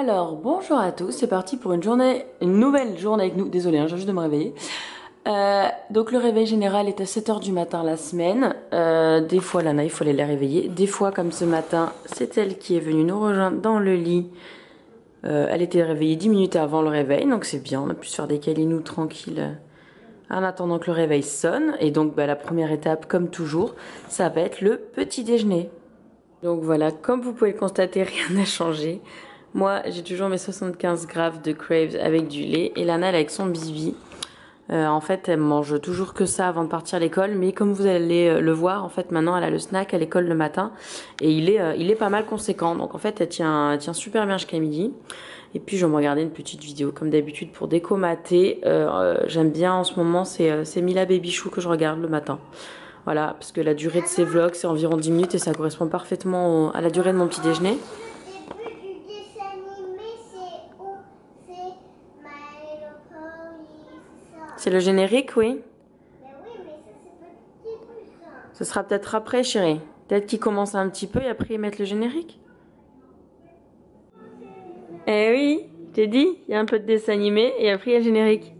Alors, bonjour à tous, c'est parti pour une journée, une nouvelle journée avec nous. Désolée, hein, j'ai juste de me réveiller. Euh, donc le réveil général est à 7h du matin la semaine. Euh, des fois Lana, il faut aller la réveiller. Des fois comme ce matin, c'est elle qui est venue nous rejoindre dans le lit. Euh, elle était réveillée 10 minutes avant le réveil, donc c'est bien. On a pu se faire des câlinous tranquilles en attendant que le réveil sonne. Et donc bah, la première étape, comme toujours, ça va être le petit déjeuner. Donc voilà, comme vous pouvez le constater, rien n'a changé. Moi, j'ai toujours mes 75 grammes de Craves avec du lait et Lana, elle avec son bibi. Euh, en fait, elle mange toujours que ça avant de partir à l'école, mais comme vous allez euh, le voir, en fait, maintenant, elle a le snack à l'école le matin et il est, euh, il est pas mal conséquent. Donc, en fait, elle tient, tient super bien jusqu'à midi. Et puis, je vais me regarder une petite vidéo, comme d'habitude, pour décomater. J'aime bien en ce moment, c'est Mila Baby Chou que je regarde le matin. Voilà, parce que la durée de ses vlogs, c'est environ 10 minutes et ça correspond parfaitement à la durée de mon petit déjeuner. C'est le générique, oui Ce sera peut-être après, chérie. Peut-être qu'il commence un petit peu et après ils mettent le générique. Eh oui, t'ai dit, il y a un peu de dessin animé et après il y a le générique.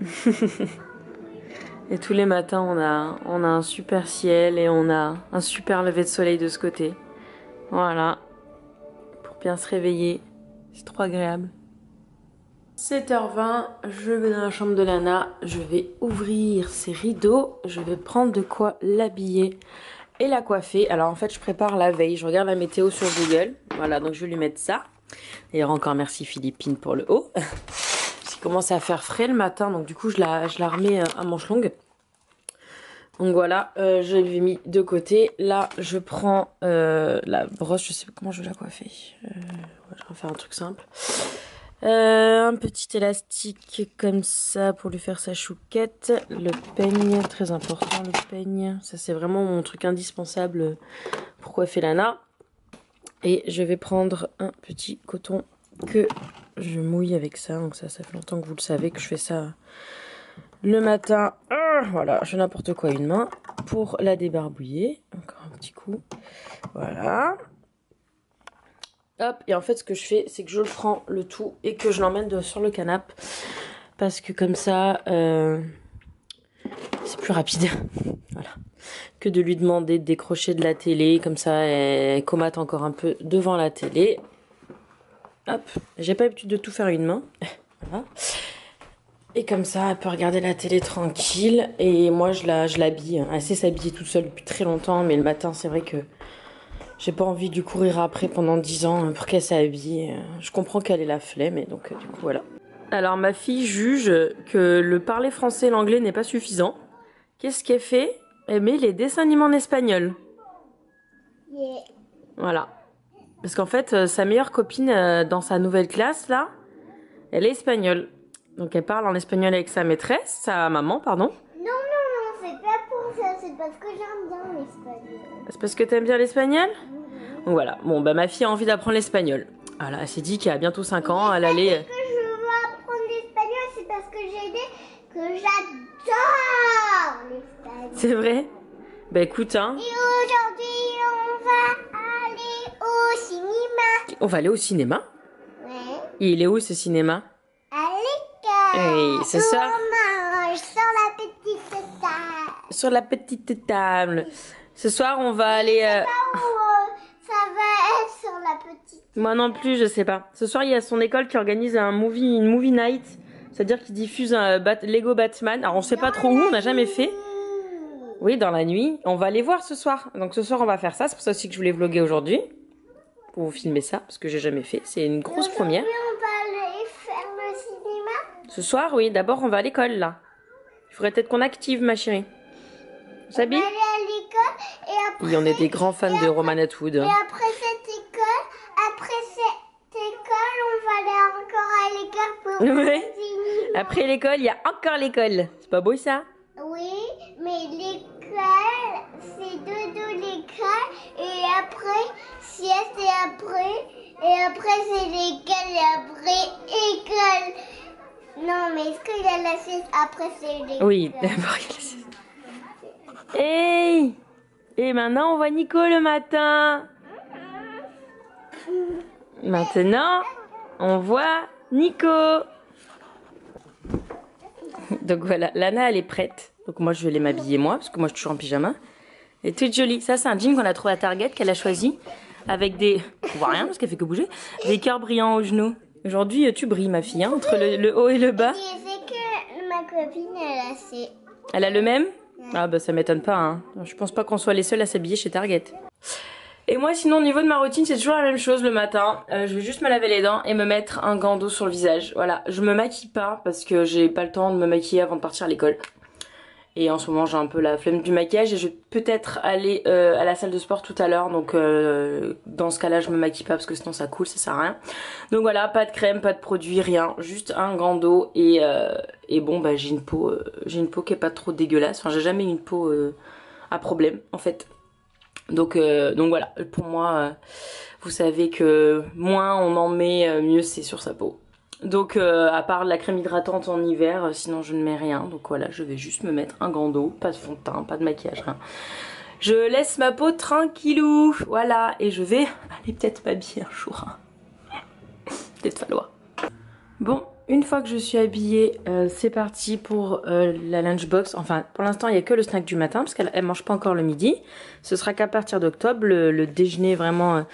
et tous les matins, on a, on a un super ciel et on a un super lever de soleil de ce côté. Voilà. Pour bien se réveiller. C'est trop agréable. 7h20, je vais dans la chambre de Lana, je vais ouvrir ses rideaux, je vais prendre de quoi l'habiller et la coiffer. Alors en fait je prépare la veille, je regarde la météo sur Google, voilà donc je vais lui mettre ça. D'ailleurs encore merci Philippine pour le haut. Il commence à faire frais le matin donc du coup je la, je la remets euh, à manche longue. Donc voilà, euh, je l'ai mis de côté. Là, je prends euh, la brosse, je sais pas comment je vais la coiffer. je vais faire un truc simple. Euh, un petit élastique comme ça pour lui faire sa chouquette. Le peigne, très important le peigne. Ça c'est vraiment mon truc indispensable pour coiffer Lana. Et je vais prendre un petit coton que je mouille avec ça. Donc ça, ça fait longtemps que vous le savez que je fais ça le matin. Ah, voilà, je n'importe quoi une main pour la débarbouiller. Encore un petit coup. Voilà. Et en fait ce que je fais, c'est que je le prends le tout et que je l'emmène sur le canapé. Parce que comme ça, euh, c'est plus rapide. Que de lui demander de décrocher de la télé. Comme ça, elle comate encore un peu devant la télé. Hop, j'ai pas l'habitude de tout faire une main. voilà. Et comme ça, elle peut regarder la télé tranquille. Et moi, je l'habille. La, je elle sait s'habiller toute seule depuis très longtemps. Mais le matin, c'est vrai que j'ai pas envie de lui courir après pendant 10 ans pour qu'elle s'habille. Je comprends qu'elle est la flemme et donc du coup voilà. Alors ma fille juge que le parler français et l'anglais n'est pas suffisant. Qu'est-ce qu'elle fait? Elle met les dessins animés en espagnol. Voilà. Parce qu'en fait, euh, sa meilleure copine euh, dans sa nouvelle classe, là, elle est espagnole. Donc elle parle en espagnol avec sa maîtresse, sa maman, pardon. Non, non, non, c'est pas pour ça, c'est parce que j'aime bien l'espagnol. C'est parce que t'aimes bien l'espagnol? Voilà. Bon, bah ma fille a envie d'apprendre l'espagnol. Voilà, elle s'est dit qu'elle a bientôt 5 ans, elle allait... que je veux apprendre l'espagnol, c'est parce que j'ai dit que j'adore l'espagnol. C'est vrai? Bah écoute, hein... Et aujourd'hui, on va aller au cinéma. On va aller au cinéma? Ouais. Et il est où ce cinéma? À l'école. Oui, c'est ça. On mange sur la petite table. Sur la petite table. Ce soir, on va aller... euh, Là où euh, ça va être sur la petite. Moi non plus, je sais pas. Ce soir, il y a son école qui organise un movie, une movie night. C'est-à-dire qu'il diffuse un Bat- Lego Batman. Alors, on sait pas trop où, on n'a jamais fait. Oui, dans la nuit. On va aller voir ce soir. Donc, ce soir, on va faire ça. C'est pour ça aussi que je voulais vlogger aujourd'hui. Pour vous filmer ça, parce que j'ai jamais fait. C'est une grosse première. On va aller faire le cinéma. Ce soir, oui. D'abord, on va à l'école, là. Il faudrait peut-être qu'on active, ma chérie. On s'habille et après. Oui, on est des grands fans de Roman Atwood. Et après cette école, après cette école, on va aller encore à l'école pour Ouais. Après l'école, il y a encore l'école. C'est pas beau, ça? Oui, mais l'école, c'est dodo l'école et après sieste et après et après c'est l'école et après école. Non, mais est-ce qu'il y a la sieste après c'est l'école? Oui, d'abord, il y a la sieste. Hey Et maintenant, on voit Nico le matin. Maintenant, on voit Nico. Donc voilà, Lana elle est prête. Donc moi je vais aller m'habiller moi parce que moi je suis toujours en pyjama. Elle est toute jolie. Ça c'est un jean qu'on a trouvé à Target qu'elle a choisi avec des on voit rien parce qu'elle fait que bouger, des cœurs brillants aux genoux. Aujourd'hui tu brilles ma fille hein, entre le, le haut et le bas. C'est que ma copine, elle a ses... Elle a le même Ah bah ça m'étonne pas hein. Je pense pas qu'on soit les seuls à s'habiller chez Target. Et moi sinon au niveau de ma routine c'est toujours la même chose le matin. Euh, je vais juste me laver les dents et me mettre un gant d'eau sur le visage. Voilà, je me maquille pas parce que j'ai pas le temps de me maquiller avant de partir à l'école. Et en ce moment j'ai un peu la flemme du maquillage et je vais peut-être aller euh, à la salle de sport tout à l'heure. Donc euh, dans ce cas-là je me maquille pas parce que sinon ça coule, ça sert à rien. Donc voilà, pas de crème, pas de produit, rien. Juste un gant d'eau et, euh, et bon bah j'ai une peau j'ai une peau qui est pas trop dégueulasse. Enfin j'ai jamais eu une peau à problème en fait. Donc, donc voilà, pour moi, vous savez que moins on en met, mieux c'est sur sa peau. Donc euh, à part la crème hydratante en hiver, euh, sinon je ne mets rien. Donc voilà, je vais juste me mettre un gant d'eau, pas de fond de teint, pas de maquillage, rien. Je laisse ma peau tranquillou, voilà, et je vais aller peut-être m'habiller un jour. hein. peut-être falloir. Bon, une fois que je suis habillée, euh, c'est parti pour la lunchbox. Enfin, pour l'instant, il n'y a que le snack du matin parce qu'elle elle mange pas encore le midi. Ce sera qu'à partir d'octobre, le, le déjeuner vraiment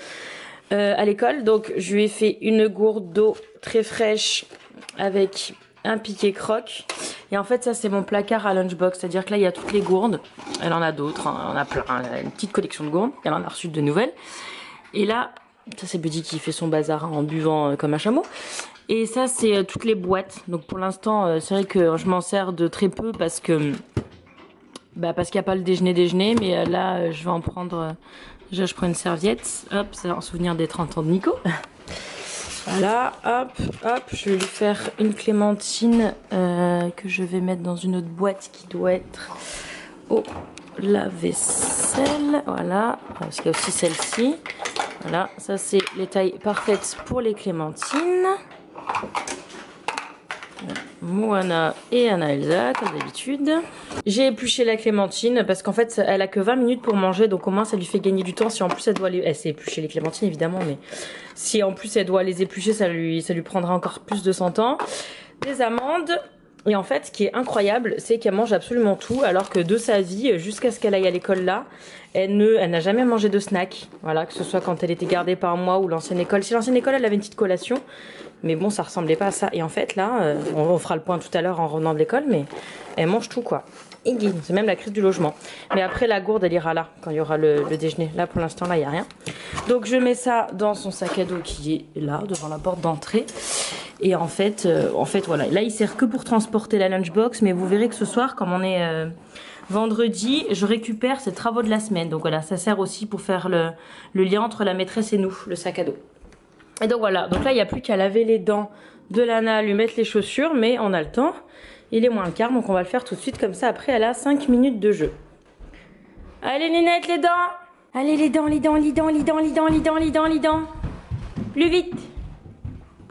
euh, à l'école. Donc, je lui ai fait une gourde d'eau très fraîche avec un piqué croque. Et en fait, ça, c'est mon placard à lunchbox. C'est-à-dire que là, il y a toutes les gourdes. Elle en a d'autres. hein. On a plein. Elle une petite collection de gourdes. Elle en a reçu de nouvelles. Et là, ça, c'est Buddy qui fait son bazar en buvant euh, comme un chameau. Et ça, c'est euh, toutes les boîtes. Donc pour l'instant, c'est vrai que je m'en sers de très peu parce que bah parce qu'il n'y a pas le déjeuner déjeuner. Mais là, je vais en prendre. Déjà, je prends une serviette. Hop, c'est en souvenir des 30 ans de Nico. Voilà, hop, hop, je vais lui faire une clémentine euh, que je vais mettre dans une autre boîte qui doit être au lave-vaisselle. Voilà, parce qu'il y a aussi celle-ci. Voilà, ça c'est les tailles parfaites pour les clémentines. Moana et Anna Elsa, comme d'habitude. J'ai épluché la clémentine parce qu'en fait, elle a que 20 minutes pour manger, donc au moins ça lui fait gagner du temps. Si en plus elle doit les... Elle sait éplucher les clémentines évidemment, mais si en plus elle doit les éplucher, ça lui, ça lui prendra encore plus de son temps. Des amandes. Et en fait, ce qui est incroyable, c'est qu'elle mange absolument tout, alors que de sa vie, jusqu'à ce qu'elle aille à l'école là, elle ne, elle n'a jamais mangé de snack. Voilà, que ce soit quand elle était gardée par moi ou l'ancienne école. Si l'ancienne école, elle avait une petite collation, mais bon, ça ressemblait pas à ça. Et en fait, là, euh, on, on fera le point tout à l'heure en revenant de l'école, mais elle mange tout, quoi. C'est même la crise du logement. Mais après, la gourde, elle ira là, quand il y aura le, le déjeuner. Là, pour l'instant, là, il y a rien. Donc, je mets ça dans son sac à dos qui est là, devant la porte d'entrée. Et en fait, euh, en fait, voilà. Là, il sert que pour transporter la lunchbox, mais vous verrez que ce soir, comme on est euh, vendredi, je récupère ses travaux de la semaine. Donc voilà, ça sert aussi pour faire le, le lien entre la maîtresse et nous, le sac à dos. Et donc voilà, donc là, il n'y a plus qu'à laver les dents de Lana, lui mettre les chaussures, mais on a le temps. Il est moins le quart, donc on va le faire tout de suite, comme ça, après, elle a 5 minutes de jeu. Allez, Ninette, les dents Allez, les dents, les dents, les dents, les dents, les dents, les dents, les dents, les dents Plus vite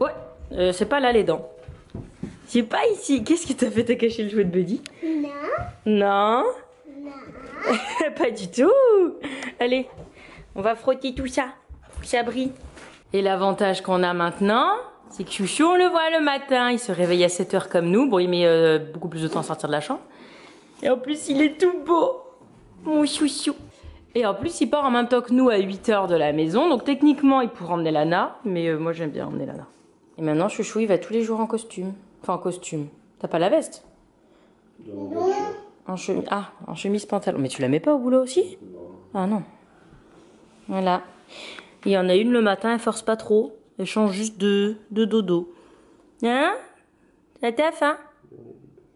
Ouais, euh, c'est pas là, les dents. C'est pas ici. Qu'est-ce que t'as fait T'as caché le jouet de Buddy? Non, Non non. Pas du tout Allez, on va frotter tout ça. pour que Ça brille. Et l'avantage qu'on a maintenant, c'est Chouchou, on le voit le matin. Il se réveille à 7 heures comme nous. Bon, il met euh, beaucoup plus de temps à sortir de la chambre. Et en plus, il est tout beau. Mon chouchou. Et en plus, il part en même temps que nous à 8 heures de la maison. Donc techniquement, il pourrait emmener Lana. Mais euh, moi, j'aime bien emmener Lana. Et maintenant, Chouchou, il va tous les jours en costume. Enfin, en costume. T'as pas la veste? En chemise. Ah, en chemise pantalon. Mais tu la mets pas au boulot aussi? Ah non. Voilà. Il y en a une le matin, elle force pas trop. Elle change juste de, de dodo. Hein? Ça t'a faim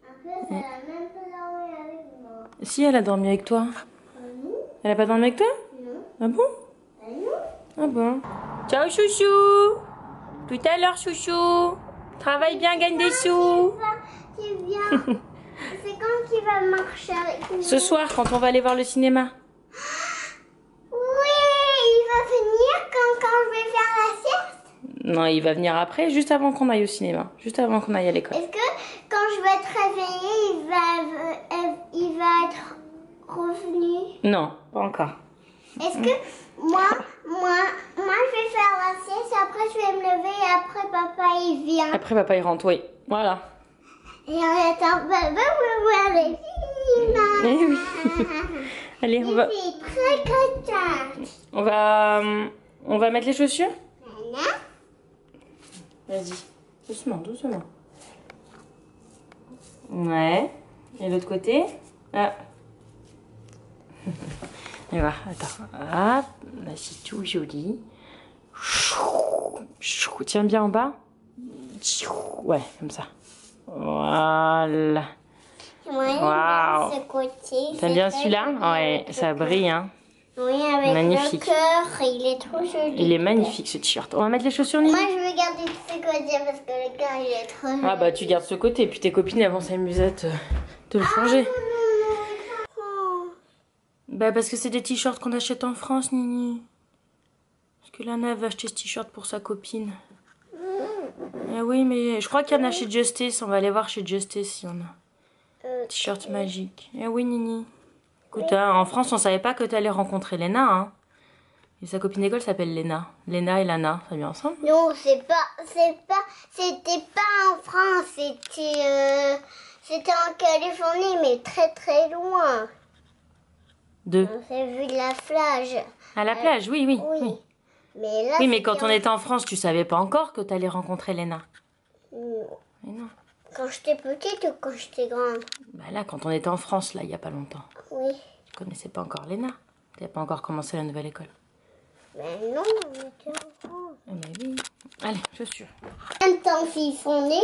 Après, ça a même pas dormi avec moi. Si, elle a dormi avec toi. Elle a pas dormi avec toi? Non. Ah bon? Ah bon? Ciao chouchou Tout à l'heure chouchou Travaille bien, gagne des sous. C'est quand qu'il va marcher avec nous Ce soir, quand on va aller voir le cinéma. Oui, il va venir quand, quand je vais faire la sieste. Non, il va venir après, juste avant qu'on aille au cinéma. Juste avant qu'on aille à l'école. Est-ce que quand je vais être réveillée, il va, euh, il va être revenu? Non, pas encore. Est-ce que moi, Moi, moi, je vais faire la sieste, après je vais me lever et après papa il vient. Après, papa, il rentre, oui. Voilà. Et on attend papa pour voir les films. Oui. Allez, on va, Je suis très contente. on va, euh, on va mettre les chaussures? Nana, Vas-y. Doucement, doucement. Ouais. Et l'autre côté? Ah. Et voilà, attends. Hop, là c'est tout joli. Tiens bien en bas. Ouais, comme ça. Voilà. Waouh. bien ce côté. T'aimes bien celui-là? Ouais, ça le brille, hein. Oui, avec Magnifique. le cœur, il est trop joli. Il est magnifique ce t-shirt. On va mettre les chaussures, Nini Moi, je vais garder ce côté parce que le cœur, il est trop joli. Ah bah tu gardes ce côté, puis tes copines elles vont s'amuser à te, te le changer. Oh. Bah parce que c'est des t-shirts qu'on achète en France, Nini. Parce que Lana elle va acheter ce t-shirt pour sa copine. Eh oui, mais je crois qu'il y en a chez Justice. On va aller voir chez Justice s'il y en a. Euh, T-shirt magique. Eh oui, Nini. Écoute, hein, en France, on savait pas que t'allais rencontrer Léna. Hein. Et sa copine d'école s'appelle Léna. Léna et Lana, ça vient ensemble Non, c'est pas, c'est pas, c'était pas en France, c'était, euh, c'était en Californie, mais très très loin. Deux. On s'est vu de la plage. À la plage, oui, oui. Oui. Oui, Mais là. oui mais quand on en- était en France, tu savais pas encore que t'allais rencontrer Léna. Mais non. Quand j'étais petite ou quand j'étais grande Bah là, quand on était en France, là, il y a pas longtemps. Oui. Tu connaissais pas encore Léna? Tu pas encore commencé la nouvelle école? Mais non, on était en France. Ah bah oui. Allez, chaussures. En même temps, s'ils sont nés,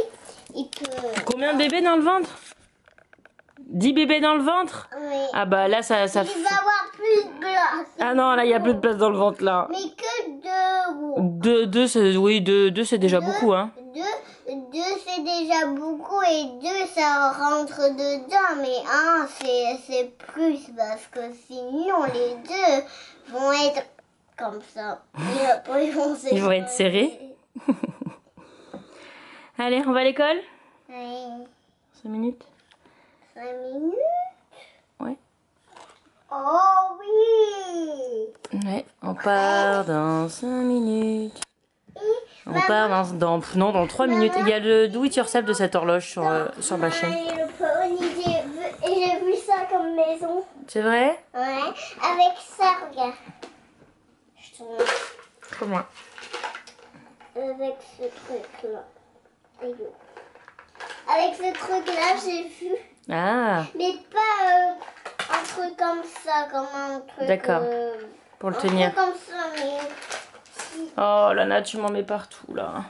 ils peuvent. Combien de bébés dans le ventre? 10 bébés dans le ventre? Mais Ah bah là, ça... ça... il va avoir plus de glace. Ah non, là, il y a plus de place dans le ventre, là. Mais que deux Deux, deux, c'est... Oui, deux, deux c'est déjà beaucoup, hein. Deux, deux c'est déjà beaucoup et deux ça rentre dedans, mais un c'est, plus parce que sinon les deux vont être comme ça. Et après, ils vont, se Ils vont être serrés. Allez, on va à l'école Ouais. 5 minutes Cinq minutes Ouais. Oh oui Ouais, on part dans 5 minutes. On part dans, dans, non, dans 3 minutes. Il y a le do it yourself de cette horloge sur, euh, sur ma chaîne. J'ai vu, ça comme maison. C'est vrai? Ouais. Avec ça, regarde. Je te montre. Comment Avec ce truc-là. Avec ce truc-là, j'ai vu. Ah, Mais pas euh, un truc comme ça, comme un truc. D'accord. euh, pour le tenir. truc comme ça, mais. Oh, Lana, tu m'en mets partout, là.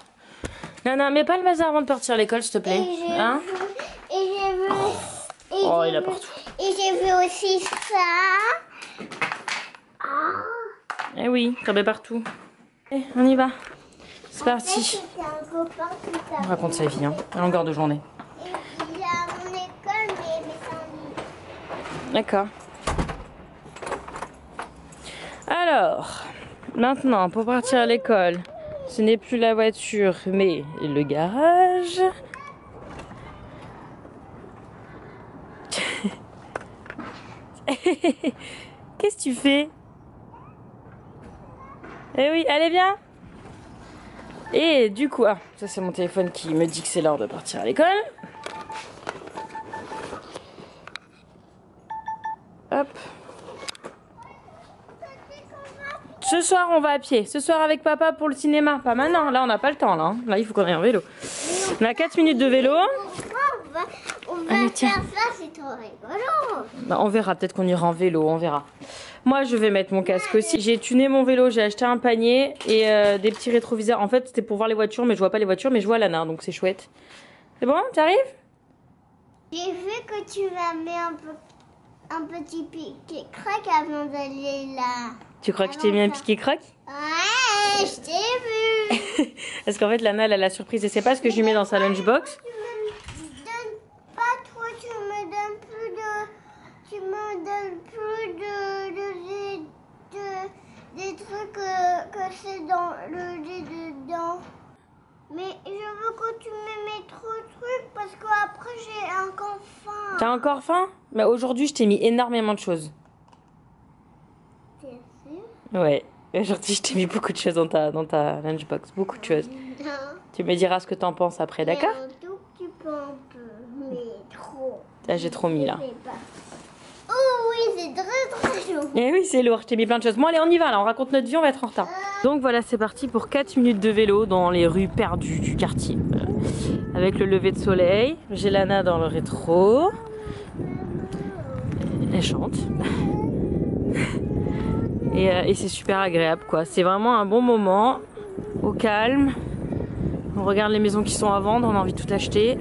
Lana, mets pas le bazar avant de partir à l'école, s'il te plaît. Et j'ai Hein vu. Et j'ai vu. Oh, j'ai il a partout. Et j'ai vu aussi ça. Ah. Eh oui, t'en mets partout. Eh, on y va. C'est parti. On raconte sa vie, hein, à longueur de journée. D'accord. Alors, maintenant, pour partir à l'école, ce n'est plus la voiture, mais le garage. Qu'est-ce que tu fais? Eh oui, allez bien Et du coup, ah, ça c'est mon téléphone qui me dit que c'est l'heure de partir à l'école. Hop. Ce soir, on va à pied. Ce soir, avec papa pour le cinéma. Pas maintenant. Là, on n'a pas le temps. Là, hein. là il faut qu'on aille en vélo. On a 4 minutes de vélo. On va, on va Allez, tiens. faire ça, c'est trop rigolo. Bah, on verra. Peut-être qu'on ira en vélo. On verra. Moi, je vais mettre mon casque aussi. J'ai tuné mon vélo. J'ai acheté un panier et euh, des petits rétroviseurs. En fait, c'était pour voir les voitures, mais je vois pas les voitures, mais je vois Lana. Donc, c'est chouette. C'est bon? T'arrives? J'ai vu que tu un, peu, un petit piqué crack avant d'aller là. Tu crois que je t'ai mis un piqué croc Ouais, je t'ai vu. Parce qu'en fait, Lana, elle a la surprise et c'est pas ce que je lui mets dans sa lunchbox. Tu me donnes pas trop, tu me donnes plus de. Tu me donnes plus de. de, de, de- des trucs que, que c'est dans le lait dedans. Mais je veux que tu me mettes trop de trucs parce qu'après j'ai encore faim. T'as encore faim? Mais aujourd'hui, je t'ai mis énormément de choses. Ouais. Aujourd'hui, je t'ai mis beaucoup de choses dans ta, dans ta lunchbox. Beaucoup de choses. Tu me diras ce que t'en penses après, d'accord Mais un tout petit peu un peu, mais trop. Là, j'ai trop mis là. Oh oui, c'est très très chaud. Eh oui, c'est lourd, je t'ai mis plein de choses. Bon, allez, on y va là, on raconte notre vie, on va être en retard. Donc voilà, c'est parti pour 4 minutes de vélo dans les rues perdues du quartier. Avec le lever de soleil, j'ai Lana dans le rétro. Elle chante. Et, euh, et c'est super agréable quoi. C'est vraiment un bon moment, au calme. On regarde les maisons qui sont à vendre, on a envie de tout acheter.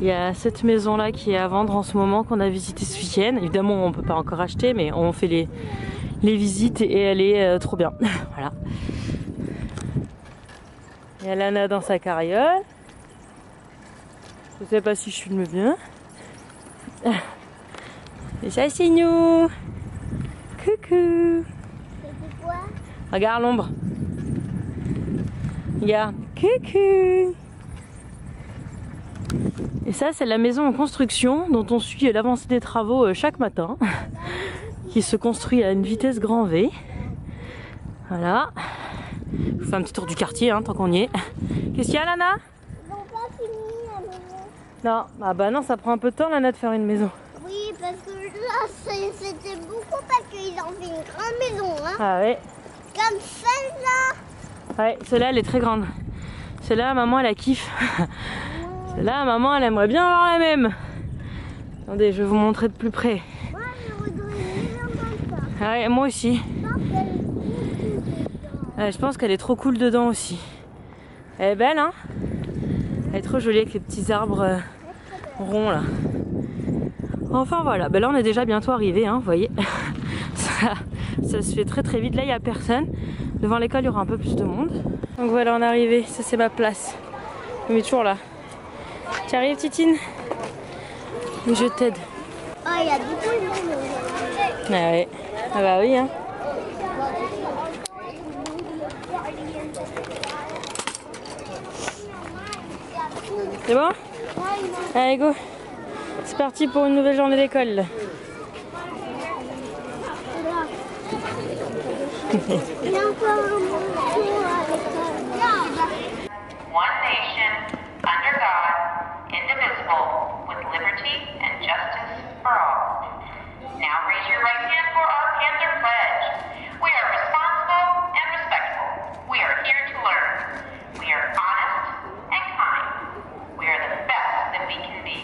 Il y a cette maison là qui est à vendre en ce moment qu'on a visité ce week-end. Évidemment, on peut pas encore acheter, mais on fait les, les visites et elle est euh, trop bien. voilà. Il y a Lana dans sa carriole. Je sais pas si je filme bien. Et ça, c'est nous. Coucou. Regarde l'ombre. Regarde. Coucou. Et ça, c'est la maison en construction dont on suit l'avancée des travaux euh, chaque matin. Qui se construit à une vitesse grand V. Voilà. Je vous fais un petit tour du quartier hein, tant qu'on y est. Qu'est-ce qu'il y a, Lana Ils n'ont pas fini la maison. Non. Ah bah non, ça prend un peu de temps, Lana, de faire une maison. Oui, parce que là, c'était beaucoup parce qu'ils ont fait une grande maison. Hein. Ah ouais. Comme celle-là. Ouais, celle-là, elle est très grande. Celle-là, maman, elle la kiffe. celle-là, maman, elle aimerait bien avoir la même. Attendez, je vais vous montrer de plus près. Moi, je voudrais une maison comme ça. Ah ouais, moi aussi. Je pense qu'elle est. Ouais, est trop cool dedans aussi. Elle est belle, hein Elle est trop jolie avec les petits arbres euh, ronds, là. Enfin, voilà. Ben là, on est déjà bientôt arrivé, hein, vous voyez. ça, ça se fait très très vite. Là, il n'y a personne. Devant l'école, il y aura un peu plus de monde. Donc voilà, on est arrivé. Ça, c'est ma place. Me mets toujours là. Tu arrives, Titine? Je t'aide. Oh, il y a beaucoup de monde. Ah ouais. Ah bah oui, hein. C'est bon Allez, go. C'est parti pour une nouvelle journée d'école. Il y a encore un monde à l'école. one nation, under God, indivisible, with liberty and justice for all. Now raise your right hand for our Panther Pledge. We are responsible and respectful. We are here to learn. We are honest and kind. We are the best that we can be.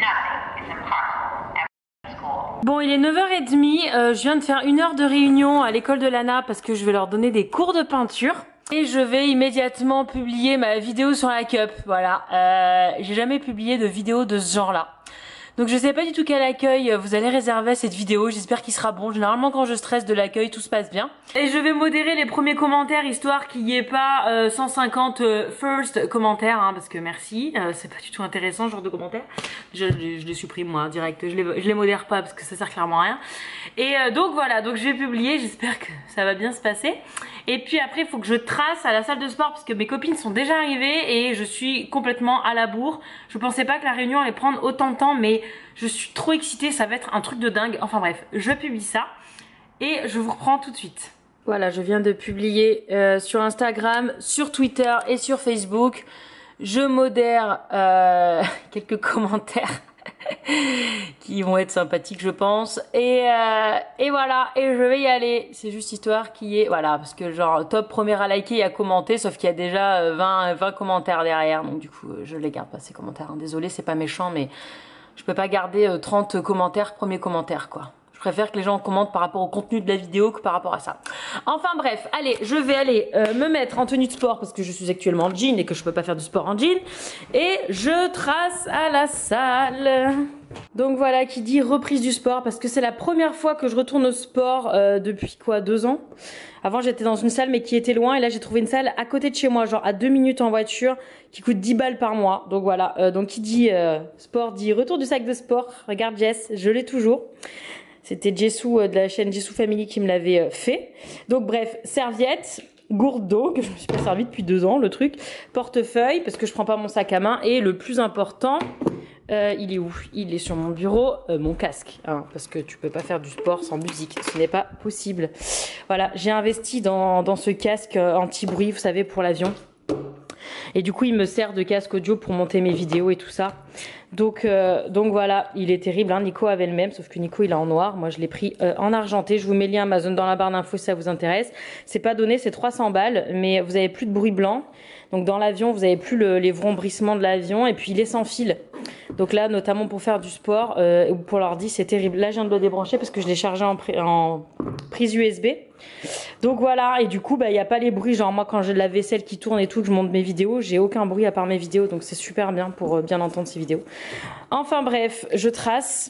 Nothing is impossible at school. Bon, il est 9h30. euh, je viens de faire une heure de réunion à l'école de Lana parce que je vais leur donner des cours de peinture. Et je vais immédiatement publier ma vidéo sur la cup. Voilà. Euh, J'ai jamais publié de vidéo de ce genre-là. Donc je sais pas du tout quel accueil euh, vous allez réserver à cette vidéo, j'espère qu'il sera bon. Généralement quand je stresse de l'accueil, tout se passe bien. Et je vais modérer les premiers commentaires histoire qu'il n'y ait pas euh, 150 euh, first commentaires, hein, parce que merci, euh, c'est pas du tout intéressant ce genre de commentaires. Je, je, les supprime moi direct, je les, je les modère pas parce que ça sert clairement à rien. Et euh, donc voilà, donc je vais publier, j'espère que ça va bien se passer. Et puis après il faut que je trace à la salle de sport parce que mes copines sont déjà arrivées et je suis complètement à la bourre. Je pensais pas que la réunion allait prendre autant de temps mais je suis trop excitée, ça va être un truc de dingue. Enfin bref, je publie ça et je vous reprends tout de suite. Voilà, je viens de publier euh, sur Instagram, sur Twitter et sur Facebook. Je modère euh, quelques commentaires qui vont être sympathiques, je pense. Et, euh, et voilà, et je vais y aller. C'est juste histoire qu'il y ait, voilà, parce que genre top premier à liker et à commenter, sauf qu'il y a déjà euh, 20, 20 commentaires derrière, donc du coup je les garde pas ces commentaires. hein. Désolée, c'est pas méchant, mais je peux pas garder euh, 30 commentaires, premier commentaire quoi. Préfère que les gens commentent par rapport au contenu de la vidéo que par rapport à ça. Enfin bref, allez, je vais aller euh, me mettre en tenue de sport parce que je suis actuellement en jean et que je peux pas faire du sport en jean. Et je trace à la salle. Donc voilà qui dit reprise du sport parce que c'est la première fois que je retourne au sport euh, depuis quoi deux ans? Avant j'étais dans une salle mais qui était loin et là j'ai trouvé une salle à côté de chez moi, genre à deux minutes en voiture, qui coûte 10 balles par mois. Donc voilà, euh, donc qui dit sport dit retour du sac de sport. Regarde Jess, je l'ai toujours. C'était Jessou euh, de la chaîne Jessou Family qui me l'avait euh, fait. Donc bref, serviette, gourde d'eau que je me suis pas servi depuis deux ans, le truc, portefeuille parce que je prends pas mon sac à main et le plus important, Euh, il est où? Il est sur mon bureau, euh, mon casque, hein, parce que tu peux pas faire du sport sans musique, ce n'est pas possible. Voilà, j'ai investi dans, dans ce casque euh, anti-bruit, vous savez, pour l'avion. Et du coup, il me sert de casque audio pour monter mes vidéos et tout ça. Donc, euh, donc voilà, il est terrible. Hein. Nico avait le même, sauf que Nico il est en noir. Moi, je l'ai pris euh, en argenté. Je vous mets le lien Amazon dans la barre d'infos si ça vous intéresse. C'est pas donné, c'est 300 balles, mais vous avez plus de bruit blanc. Donc dans l'avion, vous avez plus le, les vrombrissements de l'avion et puis il est sans fil. Donc là, notamment pour faire du sport euh, ou pour l'ordi, c'est terrible. Là, je viens de le débrancher parce que je l'ai chargé en, pri- en prise USB. Donc voilà, et du coup, bah, il n'y a pas les bruits. Genre, moi, quand j'ai de la vaisselle qui tourne et tout, que je monte mes vidéos, j'ai aucun bruit à part mes vidéos. Donc c'est super bien pour euh, bien entendre ces vidéos. Enfin bref, je trace.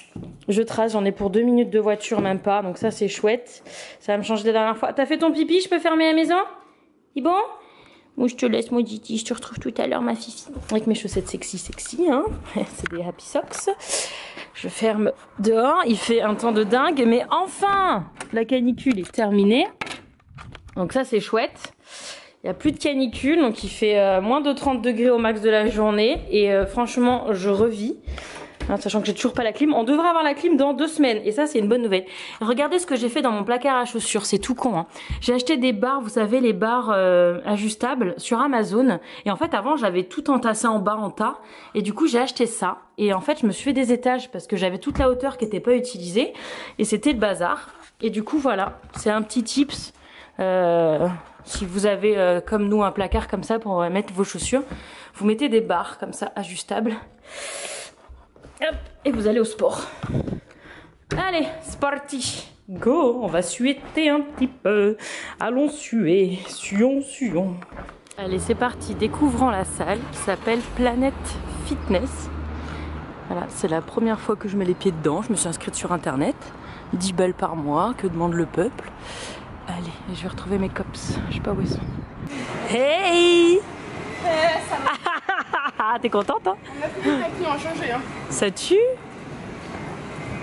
Je trace, j'en ai pour deux minutes de voiture, même pas. Donc ça, c'est chouette. Ça va me changer la dernière fois. T'as fait ton pipi? Je peux fermer la maison? C'est Bon, je te laisse, Didi. Je te retrouve tout à l'heure, ma fifi. Avec mes chaussettes sexy, sexy, hein. C'est des happy socks. Je ferme dehors. Il fait un temps de dingue. Mais enfin, la canicule est terminée. Donc ça, c'est chouette. Il n'y a plus de canicule, donc il fait euh, moins de 30 degrés au max de la journée. Et euh, franchement, je revis. Hein, sachant que j'ai toujours pas la clim. On devrait avoir la clim dans deux semaines. Et ça, c'est une bonne nouvelle. Regardez ce que j'ai fait dans mon placard à chaussures. C'est tout con. Hein. J'ai acheté des barres, vous savez, les barres euh, ajustables sur Amazon. Et en fait, avant, j'avais tout entassé en bas en tas. Et du coup, j'ai acheté ça. Et en fait, je me suis fait des étages parce que j'avais toute la hauteur qui n'était pas utilisée. Et c'était le bazar. Et du coup, voilà. C'est un petit tips. Euh, si vous avez euh, comme nous un placard comme ça pour mettre vos chaussures, vous mettez des barres comme ça ajustables. Hop, et vous allez au sport. Allez, c'est parti. Go, on va suéter un petit peu. Allons suer, suons, suons. Allez, c'est parti. Découvrons la salle qui s'appelle Planet Fitness. Voilà, c'est la première fois que je mets les pieds dedans. Je me suis inscrite sur internet. 10 balles par mois, que demande le peuple. Allez, je vais retrouver mes cops. Je sais pas où ils sont. Hey Ah, T'es contente, hein On a fait des papiers, on a changé. Hein. Ça tue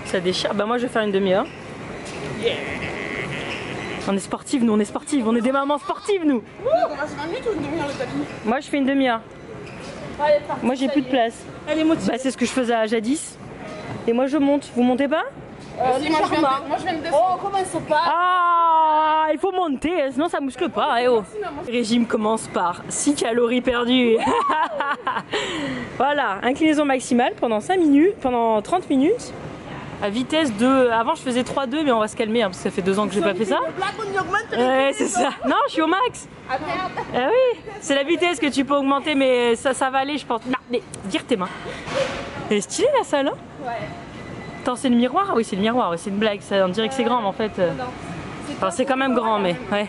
Ça déchire Bah moi je vais faire une demi-heure. On est sportive, nous, on est sportive, on est des mamans sportives, nous On commence 20 minutes ou une demi-heure le tapis Moi je fais une demi-heure. Moi j'ai plus de place. Elle est motivée. Bah c'est ce que je faisais à jadis. Et moi je monte, vous montez pas? Euh, moi, je viens de, moi je viens de descendre. Oh, pas Ah, il faut monter, sinon ça muscle pas, eh oh. Le régime commence par 6 calories perdues. voilà, inclinaison maximale pendant 5 minutes, pendant 30 minutes. À vitesse de. Avant je faisais 3-2, mais on va se calmer hein, parce que ça fait 2 ans que j'ai pas fait ça. Ouais, c'est ça. Non, je suis au max. Ah Ah oui, c'est la vitesse que tu peux augmenter, mais ça, ça va aller, je pense. Non, mais dire tes mains. Elle est stylée la salle, hein? Ouais. Attends, c'est le miroir? Ah Oui, c'est le miroir, c'est une blague. Ça, on dirait que c'est grand, mais en fait. euh, Non. Enfin, c'est quand même grand, mais ouais.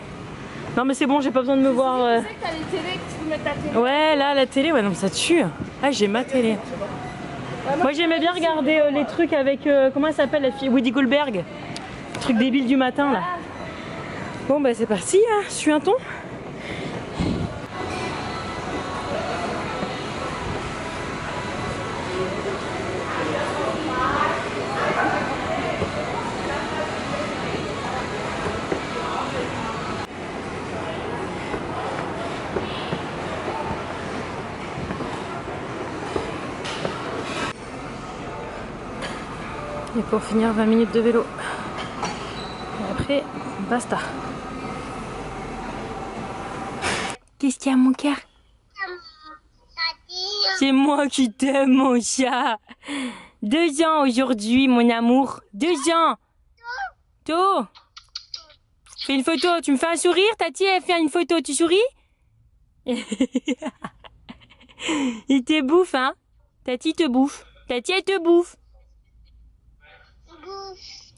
Non, mais c'est bon, j'ai pas besoin de me voir. euh. Tu sais que t'as les télés que tu peux mettre ta télé. Ouais, là, la télé, ouais, non, mais ça tue. Ah, j'ai ma télé. Moi, j'aimais bien regarder euh, les trucs avec. euh, comment elle s'appelle la fille Woody Goldberg? Truc débile du matin, là. Bon, bah, c'est parti, hein. Suis un ton. Et pour finir, 20 minutes de vélo. Et après, basta. Qu'est-ce qu'il y a, mon cœur? C'est moi qui t'aime, mon chat. Deux ans aujourd'hui, mon amour. Deux ans. To. Fais une photo. Tu me fais un sourire Tati, elle fait une photo. Tu souris? Il te bouffe, hein? Tati te bouffe. Tati, elle te bouffe.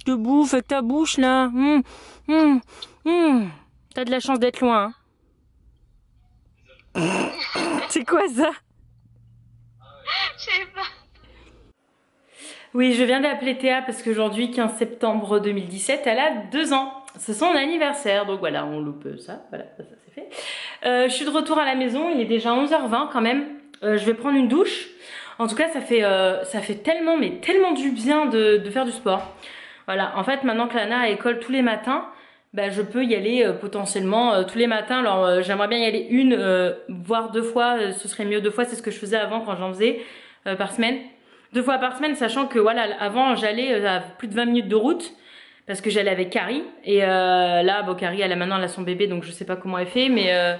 Te bouffe avec ta bouche là. Hum, hum, hum. T'as de la chance d'être loin. hein. C'est quoi ça? Je sais pas. Oui, je viens d'appeler Théa parce qu'aujourd'hui, 15 septembre 2017, elle a deux ans. C'est son anniversaire, donc voilà, on loupe ça. Voilà, ça, ça, c'est fait. Euh, je suis de retour à la maison, il est déjà 11h20 quand même. Euh, je vais prendre une douche. En tout cas, ça fait, euh, ça fait tellement, mais tellement du bien de, de faire du sport. Voilà, en fait, maintenant que Lana a école tous les matins, bah, je peux y aller euh, potentiellement euh, tous les matins. Alors, euh, j'aimerais bien y aller une, euh, voire deux fois. euh, ce serait mieux deux fois, c'est ce que je faisais avant quand j'en faisais par semaine. deux fois par semaine, sachant que voilà, avant j'allais à plus de 20 minutes de route parce que j'allais avec Carrie et euh, là bon Carrie elle a maintenant elle a son bébé donc je sais pas comment elle fait mais euh,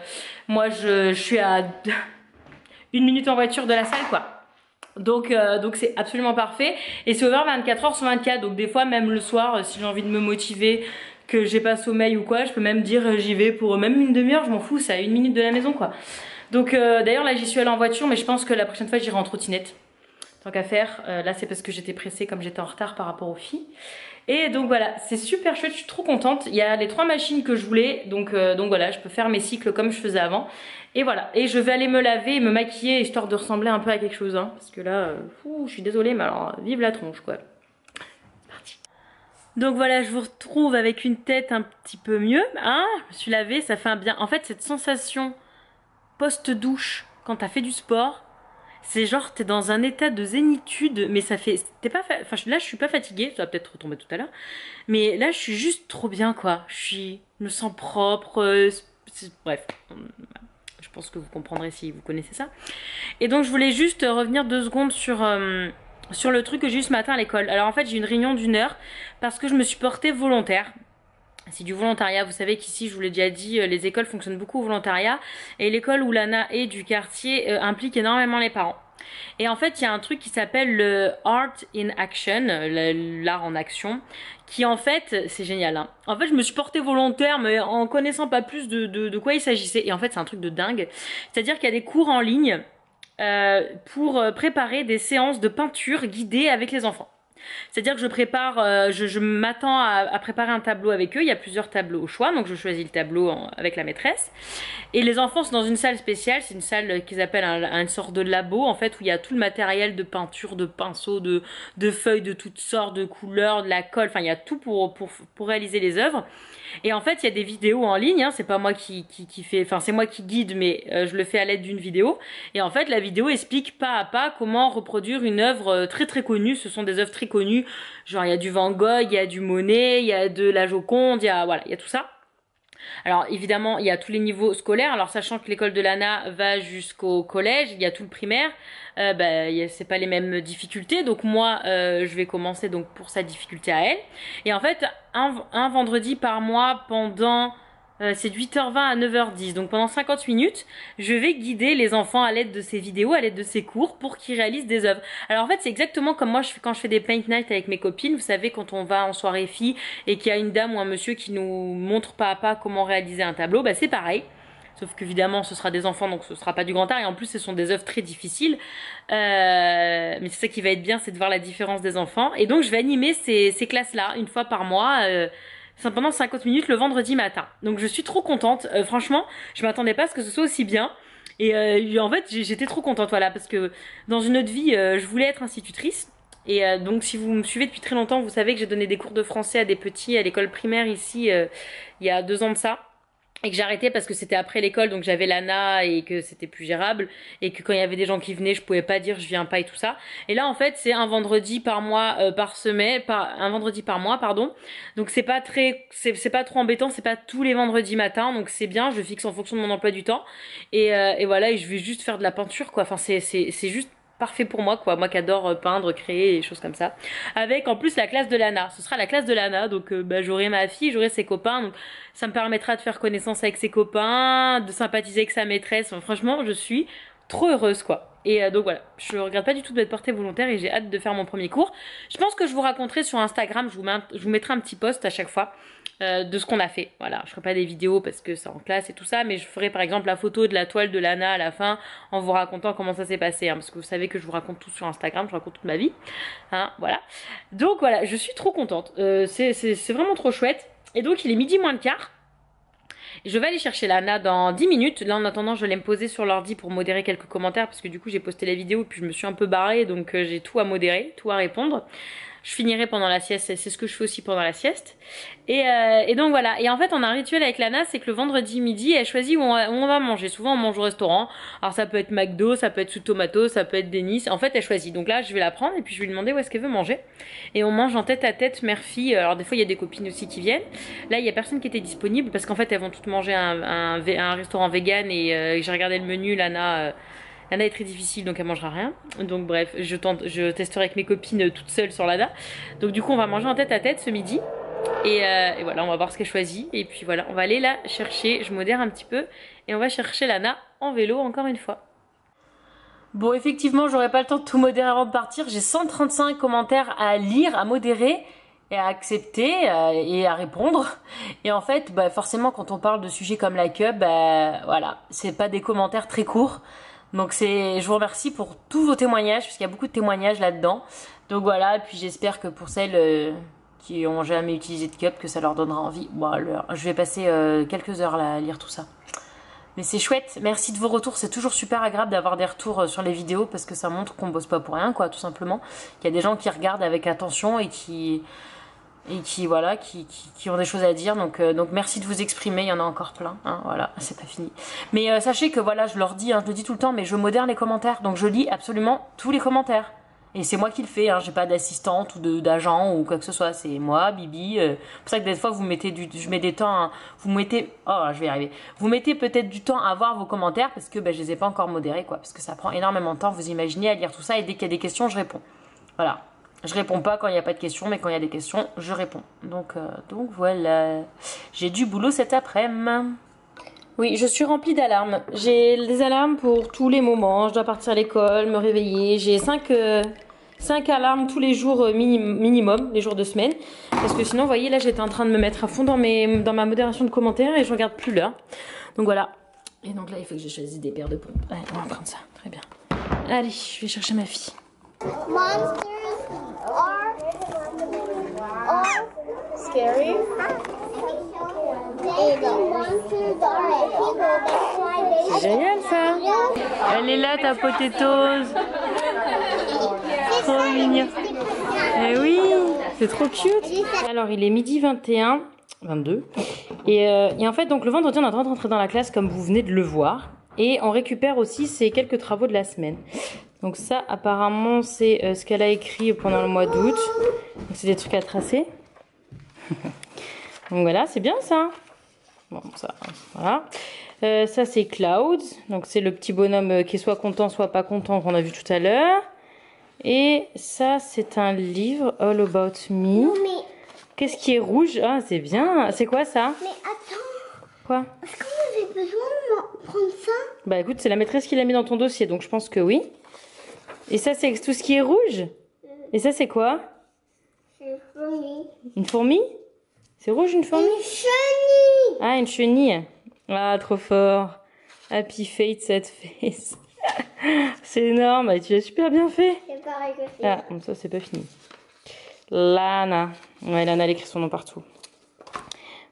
moi je, je suis à une minute en voiture de la salle quoi donc euh, donc c'est absolument parfait. Et c'est ouvert 24 heures sur 24 donc des fois même le soir euh, si j'ai envie de me motiver que j'ai pas sommeil ou quoi je peux même dire euh, j'y vais pour même une demi-heure je m'en fous c'est à une minute de la maison quoi. Donc d'ailleurs là j'y suis allée en voiture mais je pense que la prochaine fois j'irai en trottinette. Tant qu'à faire là c'est parce que j'étais pressée comme j'étais en retard par rapport aux filles et donc voilà, c'est super chouette, je suis trop contente. Il y a les trois machines que je voulais, donc, euh, donc voilà, je peux faire mes cycles comme je faisais avant. Et voilà, et je vais aller me laver me maquiller histoire de ressembler un peu à quelque chose. Hein, parce que là, euh, je suis désolée, mais alors vive la tronche quoi. Donc voilà, je vous retrouve avec une tête un petit peu mieux. Hein je me suis lavée, ça fait un bien. En fait, cette sensation post-douche quand t'as fait du sport, c'est genre t'es dans un état de zénitude, mais ça fait. T'es pas. Enfin, là, je suis pas fatiguée, ça va peut-être retomber tout à l'heure. Mais là, je suis juste trop bien, quoi. Je suis. Me sens propre. euh, bref. Je pense que vous comprendrez si vous connaissez ça. Et donc, je voulais juste revenir deux secondes sur. euh, sur le truc que j'ai eu ce matin à l'école. Alors en fait j'ai une réunion d'une heure parce que je me suis portée volontaire. C'est du volontariat. Vous savez qu'ici, je vous l'ai déjà dit, euh, les écoles fonctionnent beaucoup au volontariat. Et l'école où Lana est du quartier euh, implique énormément les parents. Et en fait, il y a un truc qui s'appelle le Art in Action, l'art en action, qui en fait, c'est génial. Hein. En fait, je me suis portée volontaire, mais en connaissant pas plus de, de, quoi il s'agissait. Et en fait, c'est un truc de dingue. C'est-à-dire qu'il y a des cours en ligne euh, pour préparer des séances de peinture guidées avec les enfants. C'est-à-dire que je prépare, euh, je, m'attends à, préparer un tableau avec eux. Il y a plusieurs tableaux au choix, donc je choisis le tableau avec la maîtresse. Et les enfants sont dans une salle spéciale. C'est une salle qu'ils appellent un, un sorte de labo, en fait, où il y a tout le matériel de peinture, de pinceaux, de, feuilles de toutes sortes, de couleurs, de la colle. Enfin, il y a tout pour, pour, réaliser les œuvres. Et en fait, il y a des vidéos en ligne. Hein, c'est pas moi qui, qui, qui fait, enfin, c'est moi qui guide, mais euh, je le fais à l'aide d'une vidéo. Et en fait, la vidéo explique pas à pas comment reproduire une œuvre euh, très très connue. Ce sont des œuvres très Genre, il y a du Van Gogh, il y a du Monet, il y a de la Joconde, il y a, voilà, il y a tout ça. Alors évidemment, il y a tous les niveaux scolaires. Alors sachant que l'école de l'ANA va jusqu'au collège, il y a tout le primaire. Euh, bah, c'est pas les mêmes difficultés. Donc moi, euh, je vais commencer donc pour sa difficulté à elle. Et en fait, un vendredi par mois pendant euh, c'est de 8h20 à 9h10. Donc pendant 50 minutes, je vais guider les enfants à l'aide de ces vidéos, à l'aide de ces cours pour qu'ils réalisent des œuvres. Alors en fait, c'est exactement comme moi je fais quand je fais des paint night avec mes copines. Vous savez, quand on va en soirée filles et qu'il y a une dame ou un monsieur qui nous montre pas à pas comment réaliser un tableau, bah c'est pareil. Sauf qu'évidemment, ce sera des enfants, donc ce sera pas du grand art. Et en plus, ce sont des œuvres très difficiles. Euh, mais c'est ça qui va être bien, c'est de voir la différence des enfants. Et donc, je vais animer ces, classes-là une fois par mois. Euh, pendant 50 minutes le vendredi matin. Donc je suis trop contente. Euh, franchement, je m'attendais pas à ce que ce soit aussi bien. Et euh, en fait, j'étais trop contente, voilà, parce que dans une autre vie, euh, je voulais être institutrice. Et euh, donc, si vous me suivez depuis très longtemps, vous savez que j'ai donné des cours de français à des petits à l'école primaire ici, euh, il y a deux ans de ça. Et que arrêté parce que c'était après l'école, donc j'avais l'ANA et que c'était plus gérable. Et que quand il y avait des gens qui venaient, je pouvais pas dire je viens pas et tout ça. Et là, en fait, c'est un vendredi par mois, euh, par semaine, par, un vendredi par mois, pardon. Donc c'est pas très, c'est pas trop embêtant, c'est pas tous les vendredis matins, donc c'est bien. Je fixe en fonction de mon emploi du temps. Et, euh, et voilà, et je vais juste faire de la peinture, quoi. Enfin, c'est juste parfait pour moi, quoi. Moi qui adore euh, peindre, créer et choses comme ça. Avec en plus la classe de l'ANA. Ce sera la classe de l'ANA, donc euh, bah, j'aurai ma fille, j'aurai ses copains. Donc ça me permettra de faire connaissance avec ses copains, de sympathiser avec sa maîtresse. Franchement, je suis trop heureuse, quoi. Et euh, donc voilà, je regrette pas du tout d'être portée volontaire et j'ai hâte de faire mon premier cours. Je pense que je vous raconterai sur Instagram, je vous, mettrai un petit post à chaque fois euh, de ce qu'on a fait. Voilà, je ferai pas des vidéos parce que c'est en classe et tout ça, mais je ferai par exemple la photo de la toile de Lana à la fin en vous racontant comment ça s'est passé. hein, parce que vous savez que je vous raconte tout sur Instagram, je raconte toute ma vie. Hein, voilà. Donc voilà, je suis trop contente. Euh, c'est vraiment trop chouette. Et donc il est midi moins le quart. Je vais aller chercher Lana dans 10 minutes. Là, en attendant, je vais me poser sur l'ordi pour modérer quelques commentaires parce que du coup, j'ai posté la vidéo et puis je me suis un peu barrée, donc euh, j'ai tout à modérer, tout à répondre. Je finirai pendant la sieste, c'est ce que je fais aussi pendant la sieste. Et, euh, et donc voilà. Et en fait, on a un rituel avec Lana, c'est que le vendredi midi, elle choisit où on, va, manger. Souvent, on mange au restaurant. Alors, ça peut être McDo, ça peut être sous tomato, ça peut être Denis. En fait, elle choisit. Donc là, je vais la prendre et puis je vais lui demander où est-ce qu'elle veut manger. Et on mange en tête à tête, mère-fille. Alors, des fois, il y a des copines aussi qui viennent. Là, il y a personne qui était disponible parce qu'en fait, elles vont toutes manger vé- un restaurant vegan et euh, j'ai regardé le menu. Lana, euh, Lana est très difficile, donc elle mangera rien. Donc bref, je, tente, testerai avec mes copines toute seule sur Lana. Donc du coup, on va manger en tête à tête ce midi. Et, euh, et voilà, on va voir ce qu'elle choisit. Et puis voilà, on va aller la chercher. Je modère un petit peu. Et on va chercher Lana en vélo encore une fois. Bon, effectivement, j'aurais pas le temps de tout modérer avant de partir. J'ai 135 commentaires à lire, à modérer et à accepter euh, et à répondre. Et en fait, bah, forcément, quand on parle de sujets comme la cup, bah, voilà, c'est pas des commentaires très courts. Donc c'est, je vous remercie pour tous vos témoignages, parce qu'il y a beaucoup de témoignages là-dedans. Donc voilà, et puis j'espère que pour celles euh, qui ont jamais utilisé de cup, que ça leur donnera envie. Je vais passer euh, quelques heures là, à lire tout ça. Mais c'est chouette, merci de vos retours, c'est toujours super agréable d'avoir des retours euh, sur les vidéos parce que ça montre qu'on bosse pas pour rien, quoi, tout simplement. Il y a des gens qui regardent avec attention et qui, et qui voilà, qui, qui, qui ont des choses à dire. Donc, euh, donc merci de vous exprimer, il y en a encore plein, hein, voilà, c'est pas fini. Mais euh, sachez que voilà, je leur dis, hein, je le dis tout le temps, mais je modère les commentaires, donc je lis absolument tous les commentaires. Et c'est moi qui le fais, hein, j'ai pas d'assistante ou d'agent ou quoi que ce soit, c'est moi, Bibi. euh, pour ça que des fois vous mettez du, je mets des temps, à- vous mettez, oh je vais y arriver, vous mettez peut-être du temps à voir vos commentaires parce que ben, je les ai pas encore modérés quoi, parce que ça prend énormément de temps, vous imaginez à lire tout ça et dès qu'il y a des questions je réponds. Voilà, je réponds pas quand il n'y a pas de questions, mais quand il y a des questions je réponds. Donc euh, donc voilà, j'ai du boulot cet après-midi. Oui, je suis remplie d'alarmes. J'ai des alarmes pour tous les moments. Je dois partir à l'école, me réveiller. J'ai 5 alarmes tous les jours euh, mini- minimum, les jours de semaine. Parce que sinon, vous voyez, là, j'étais en train de me mettre à fond dans, mes, dans ma modération de commentaires et je regarde plus l'heure. Donc voilà. Et donc là, il faut que je choisisse des paires de pompes. Allez, on va prendre ça. Très bien. Allez, je vais chercher ma fille. Monsters are are Scary. C'est génial ça. Elle est là, ta potétose. Trop mignon. Eh oui, c'est trop cute. Alors, il est midi 21, 22. Et, euh, et en fait, donc le vendredi, on est en train de rentrer dans la classe comme vous venez de le voir. Et on récupère aussi ces quelques travaux de la semaine. Donc ça, apparemment, c'est euh, ce qu'elle a écrit pendant le mois d'août. Donc c'est des trucs à tracer. donc voilà, c'est bien ça. Bon, ça, voilà. Euh, ça, c'est Clouds. Donc, c'est le petit bonhomme euh, qui est soit content, soit pas content qu'on a vu tout à l'heure. Et ça, c'est un livre, All About Me. Mais Qu'est-ce qui est rouge? Ah, c'est bien. C'est quoi ça? Mais attends, Quoi? Est-ce que vous avez besoin de prendre ça? Bah écoute, c'est la maîtresse qui l'a mis dans ton dossier, donc je pense que oui. Et ça, c'est tout ce qui est rouge Et ça, c'est quoi C'est fourmi. Une fourmi C'est rouge, une fourmi Une chenille. Ah, une chenille. Ah, trop fort. Happy Fate, cette face. c'est énorme. Tu l'as super bien fait. C'est pareil que c'est. Ah, bon, ça, c'est pas fini. Lana. Ouais, Lana, elle écrit son nom partout.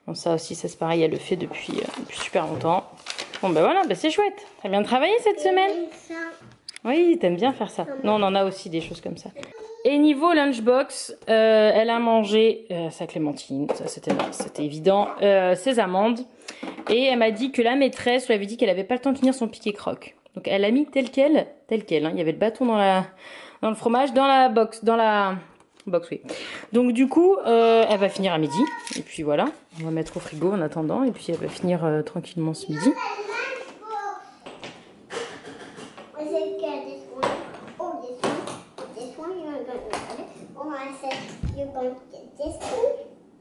Bon, ça aussi, ça c'est pareil, elle le fait depuis, euh, depuis super longtemps. Bon, ben voilà, ben c'est chouette. T'as bien travaillé cette semaine ça. Oui, t'aimes bien faire ça. Non, on en a aussi des choses comme ça. Et niveau lunchbox, euh, elle a mangé euh, sa clémentine, ça c'était évident, euh, ses amandes. Et elle m'a dit que la maîtresse lui avait dit qu'elle avait pas le temps de finir son piqué croque. Donc elle a mis tel quel, tel quel. hein. Il y avait le bâton dans dans le fromage, dans la box, dans la box, oui. Donc du coup, elle va finir à midi. Et puis voilà, on va mettre au frigo en attendant. Et puis elle va finir tranquillement ce midi. I said, get this one. Oh, this one. This one, you're going to get it. Oh, I said, you're going to get this one.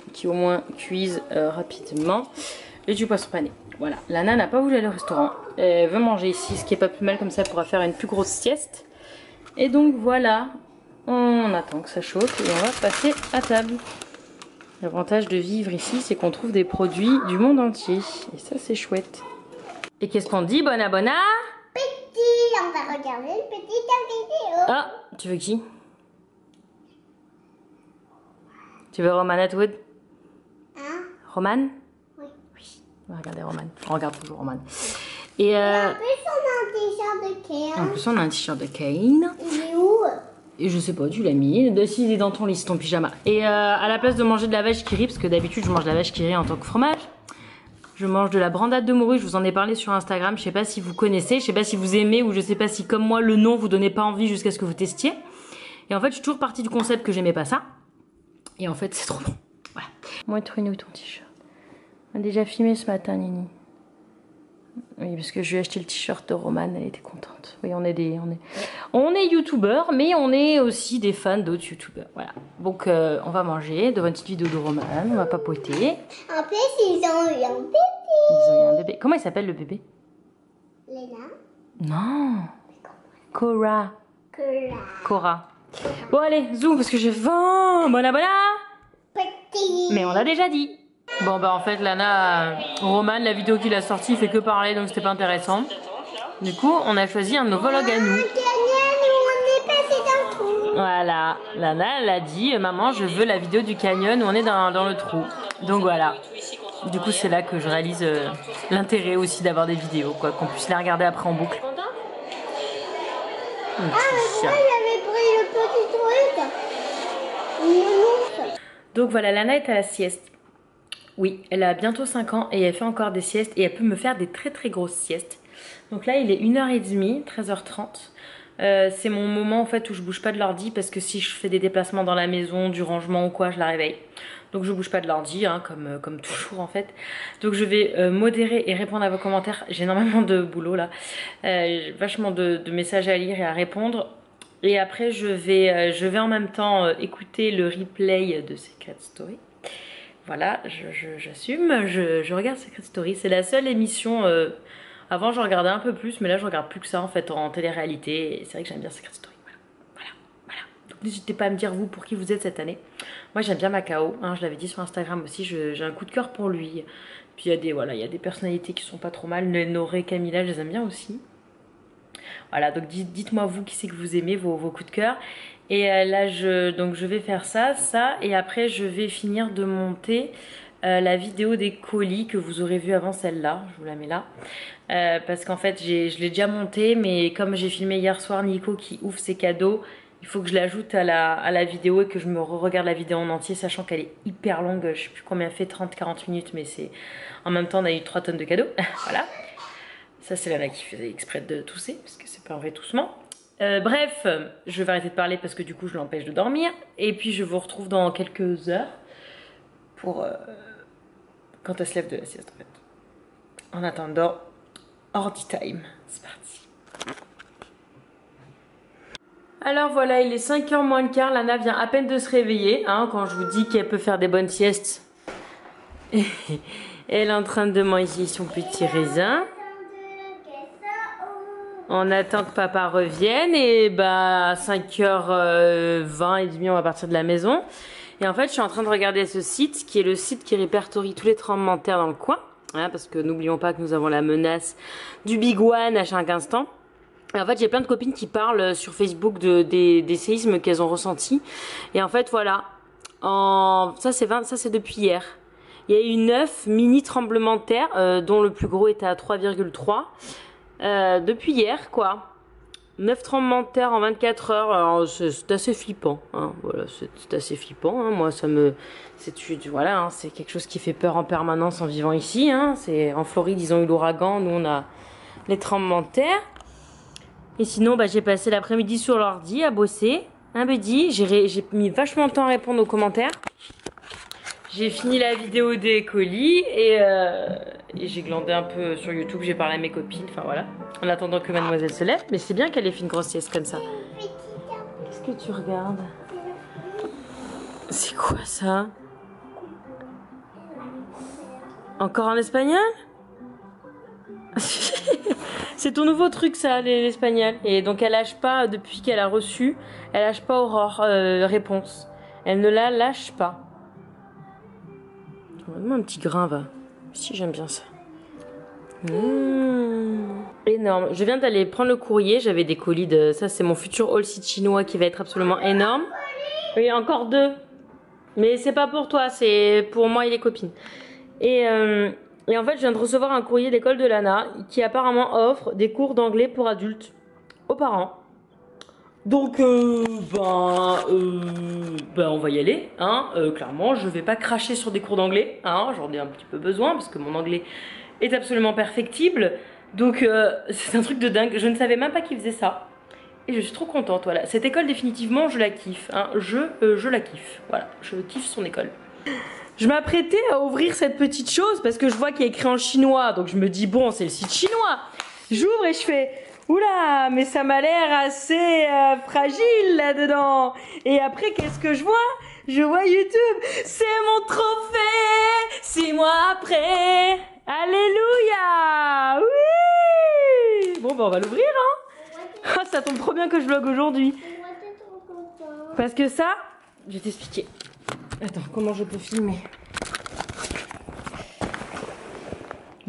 qui au moins cuisent euh, rapidement. Et du poisson pané. Voilà. Lana n'a pas voulu aller au restaurant. Elle veut manger ici, ce qui est pas plus mal, comme ça elle pourra faire une plus grosse sieste. Et donc voilà, on attend que ça chauffe et on va passer à table. L'avantage de vivre ici, c'est qu'on trouve des produits du monde entier. Et ça, c'est chouette. Et qu'est-ce qu'on dit, Bona Bona? Petit, on va regarder une petite vidéo. Ah, tu veux qui? Tu veux Roman Atwood? Roman? Oui. Oui, on va regarder Roman. On regarde toujours Roman. Et euh, En plus, on a un t-shirt de en Kane. plus, on a un t-shirt de Kane. Il est où? Et je sais pas, tu l'as mis. Si il est dans ton lit, c'est ton pyjama. Et euh, à la place de manger de la vache qui rit, parce que d'habitude je mange de la vache qui rit en tant que fromage, je mange de la brandade de morue. Je vous en ai parlé sur Instagram. Je sais pas si vous connaissez, je sais pas si vous aimez ou je sais pas si comme moi le nom vous donnait pas envie jusqu'à ce que vous testiez. Et en fait, je suis toujours partie du concept que j'aimais pas ça. Et en fait, c'est trop bon. Voilà. Moi, Truino, ton t-shirt. On a déjà filmé ce matin, Nini. Oui, parce que je lui ai acheté le t-shirt de Romane, elle était contente. Oui, on est des, on est, on est youtubeurs, mais on est aussi des fans d'autres youtubeurs. Voilà. Donc, euh, on va manger devant une petite vidéo de Romane, on va papoter. En plus, ils ont eu un bébé. Ils ont eu un bébé. Comment il s'appelle le bébé? Léna. Non. Cora. La Cora. Bon, allez, zoom, parce que j'ai faim. Bona, bona. Mais on l'a déjà dit. Bon bah en fait Lana, Roman, la vidéo qu'il a sortie, il fait que parler donc c'était pas intéressant. Du coup on a choisi un de nos vlogs à nous. Un canyon où on est passé dans le trou. Voilà, Lana elle a dit, maman je veux la vidéo du canyon où on est dans, dans le trou. Donc voilà. Du coup c'est là que je réalise euh, l'intérêt aussi d'avoir des vidéos, quoi, qu'on puisse les regarder après en boucle. Hum, Ah, mais pourquoi j'avais pris le petit truc. Donc voilà, Lana est à la sieste. Oui, elle a bientôt 5 ans et elle fait encore des siestes et elle peut me faire des très très grosses siestes. Donc là, il est 1h30, 13h30. Euh, c'est mon moment en fait où je bouge pas de l'ordi parce que si je fais des déplacements dans la maison, du rangement ou quoi, je la réveille. Donc je bouge pas de l'ordi, hein, comme, euh, comme toujours en fait. Donc je vais euh, modérer et répondre à vos commentaires. J'ai énormément de boulot là, vachement de messages à lire et à répondre. Et après je vais, euh, je vais en même temps euh, écouter le replay de Secret Story. Voilà, j'assume, je, je regarde Secret Story. C'est la seule émission. euh, avant, je regardais un peu plus, mais là, je regarde plus que ça en fait en télé-réalité. C'est vrai que j'aime bien Secret Story. Voilà, voilà. Donc, n'hésitez pas à me dire vous pour qui vous êtes cette année. Moi, j'aime bien Macao. hein, je l'avais dit sur Instagram aussi. J'ai un coup de cœur pour lui. Puis il y a des voilà, il y a des personnalités qui sont pas trop mal. Noré, Camilla, je les aime bien aussi. Voilà, donc dites- dites-moi vous qui c'est que vous aimez vos, coups de cœur. Et euh, là, je, donc je vais faire ça, ça, et après je vais finir de monter euh, la vidéo des colis que vous aurez vu avant celle-là. Je vous la mets là. Euh, parce qu'en fait, je l'ai déjà montée, mais comme j'ai filmé hier soir Nico qui ouvre ses cadeaux, il faut que je l'ajoute à la, vidéo et que je me regarde la vidéo en entier, sachant qu'elle est hyper longue. Je sais plus combien fait, 30-40 minutes, mais c'est en même temps, on a eu 3 tonnes de cadeaux. voilà. Ça, c'est Lana qui faisait exprès de tousser, parce que toussement. Euh, bref, je vais arrêter de parler parce que du coup, je l'empêche de dormir. Et puis, je vous retrouve dans quelques heures pour euh, quand elle se lève de la sieste, en fait. En attendant, Ordi Time. C'est parti. Alors voilà, il est 5h moins le quart. Lana vient à peine de se réveiller. Hein, quand je vous dis qu'elle peut faire des bonnes siestes. Elle est en train de manger son petit raisin. On attend que papa revienne et bah à 5h20 et demi on va partir de la maison. Et en fait je suis en train de regarder ce site qui est le site qui répertorie tous les tremblements de terre dans le coin. hein, parce que n'oublions pas que nous avons la menace du Big One à chaque instant. Et en fait j'ai plein de copines qui parlent sur Facebook de, des, séismes qu'elles ont ressentis. Et en fait voilà, ça c'est 20... ça c'est depuis hier. Il y a eu 9 mini tremblements de terre euh, dont le plus gros était à 3,3. Euh, depuis hier, quoi. 9 tremblements de terre en 24 heures, c'est assez flippant. Hein. Voilà, c'est assez flippant. Hein. Moi, ça me, c'est voilà, hein, c'est quelque chose qui fait peur en permanence en vivant ici. Hein. C'est en Floride, ils ont eu l'ouragan, nous on a les tremblements de terre. Et sinon, bah, j'ai passé l'après-midi sur l'ordi à bosser. Un ré- j'ai mis vachement de temps à répondre aux commentaires. J'ai fini la vidéo des colis et, euh, et j'ai glandé un peu sur YouTube, j'ai parlé à mes copines, enfin voilà. En attendant que mademoiselle se lève, mais c'est bien qu'elle ait fait une grosse comme ça. Qu'est-ce que tu regardes? C'est quoi ça? Encore en espagnol? C'est ton nouveau truc ça, les- l'espagnol. Et donc elle lâche pas depuis qu'elle a reçu, elle lâche pas Aurore euh, réponse. Elle ne la lâche pas. Donne-moi un petit grain, va. Si, j'aime bien ça. Mmh. Énorme. Je viens d'aller prendre le courrier. J'avais des colis de. Ça, c'est mon futur all seat chinois qui va être absolument énorme. Oui, encore deux. Mais c'est pas pour toi, c'est pour moi et les copines. Et, euh, et en fait, je viens de recevoir un courrier de l'école de Lana qui apparemment offre des cours d'anglais pour adultes aux parents. Donc, euh, ben, euh, ben, on va y aller, hein. Euh, clairement, je vais pas cracher sur des cours d'anglais, hein. J'en ai un petit peu besoin parce que mon anglais est absolument perfectible. Donc, euh, c'est un truc de dingue. Je ne savais même pas qu'il faisait ça. Et je suis trop contente, voilà. Cette école, définitivement, je la kiffe, hein. Je, je la kiffe. Voilà, je kiffe son école. Je m'apprêtais à ouvrir cette petite chose parce que je vois qu'il y a écrit en chinois. Donc, je me dis, bon, c'est le site chinois. J'ouvre et je fais Oula, mais ça m'a l'air assez euh, fragile là-dedans. Et après, qu'est-ce que je vois? Je vois YouTube. C'est mon trophée Six mois après Alléluia Oui Bon, bah on va l'ouvrir, hein Ah, ça tombe trop bien que je vlog aujourd'hui. Parce que ça, je vais t'expliquer. Attends, comment je peux filmer?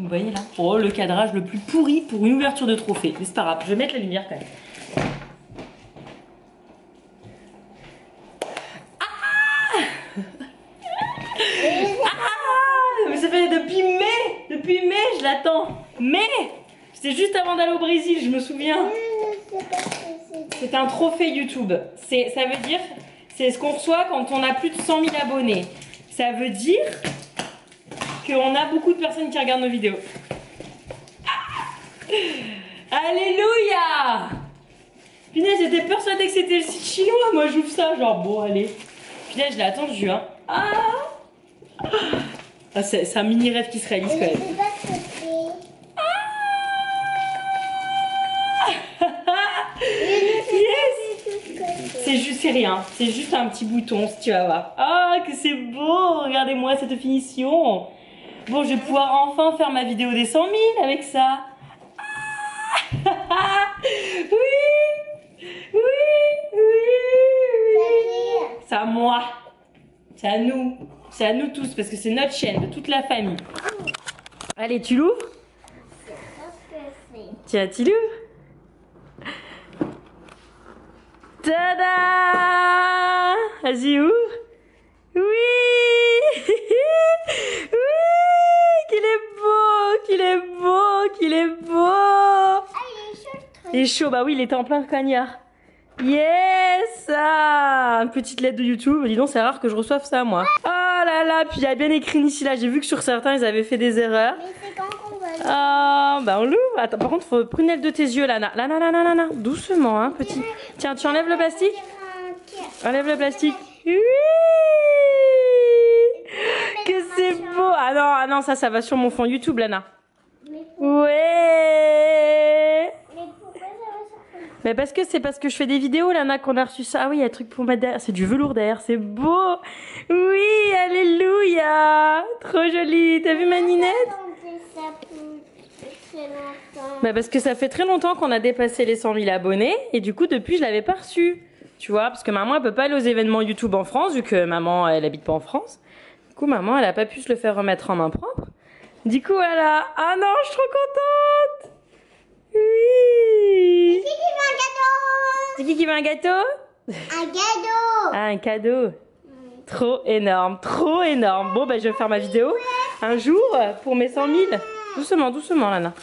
Vous voyez là Oh, le cadrage le plus pourri pour une ouverture de trophée. Mais c'est pas grave, je vais mettre la lumière quand même. Ah Ah Mais ça fait depuis mai Depuis mai, je l'attends Mai C'était juste avant d'aller au Brésil, je me souviens. C'est. C'est un trophée YouTube. C'est, ça veut dire, c'est ce qu'on reçoit quand on a plus de 100 000 abonnés. Ça veut dire qu'on a beaucoup de personnes qui regardent nos vidéos. Ah Alléluia Punaise, j'étais persuadée que c'était le site chinois. Moi, j'ouvre ça, genre, bon, allez. Punaise, je l'ai attendu, hein. Ah, ah c'est, un mini rêve qui se réalise quand même. c'est. C'est juste, c'est rien. C'est juste un petit bouton, si tu vas voir. Ah, que c'est beau Regardez-moi cette finition Bon, je vais pouvoir enfin faire ma vidéo des 100 000 avec ça. Ah oui Oui Oui Oui C'est à moi. C'est à nous. C'est à nous tous, parce que c'est notre chaîne, de toute la famille. Allez, tu l'ouvres? Tiens, tu l'ouvres? Tada Vas-y, ouvre est chaud, bah oui, il était en plein cagnard. Yes ah, Une petite lettre de YouTube. Dis donc, c'est rare que je reçoive ça, moi. Oh là là Puis il y a bien écrit ici, là. J'ai vu que sur certains, ils avaient fait des erreurs. Mais c'est quand qu'on va Ah, bah on l'ouvre. Attends, par contre, faut prunelle de tes yeux, Lana. Lana, Lana, Lana. Doucement, hein, petit. Tiens, tu enlèves le plastique Enlève le plastique. Oui Que c'est beau Ah non, ah non, ça, ça va sur mon fond YouTube, Lana. Ouais mais pourquoi ça va sortir Mais parce que c'est parce que je fais des vidéos, Lana, qu'on a reçu ça. Ah oui, il y a un truc pour mettre derrière. C'est du velours derrière, c'est beau Oui, alléluia Trop joli T'as vu ma ninette? Bah parce que ça fait très longtemps qu'on a dépassé les 100 000 abonnés et du coup depuis je l'avais pas reçu. Tu vois, parce que maman elle peut pas aller aux événements YouTube en France vu que maman elle habite pas en France. Du coup maman elle a pas pu se le faire remettre en main propre. Du coup elle a... Ah non, je suis trop contente Oui Qui qui veut un cadeau C'est qui qui veut un gâteau Un cadeau Ah un cadeau Trop énorme, trop énorme. Bon bah je vais faire ma vidéo un jour pour mes 100 000. Doucement, doucement Lana.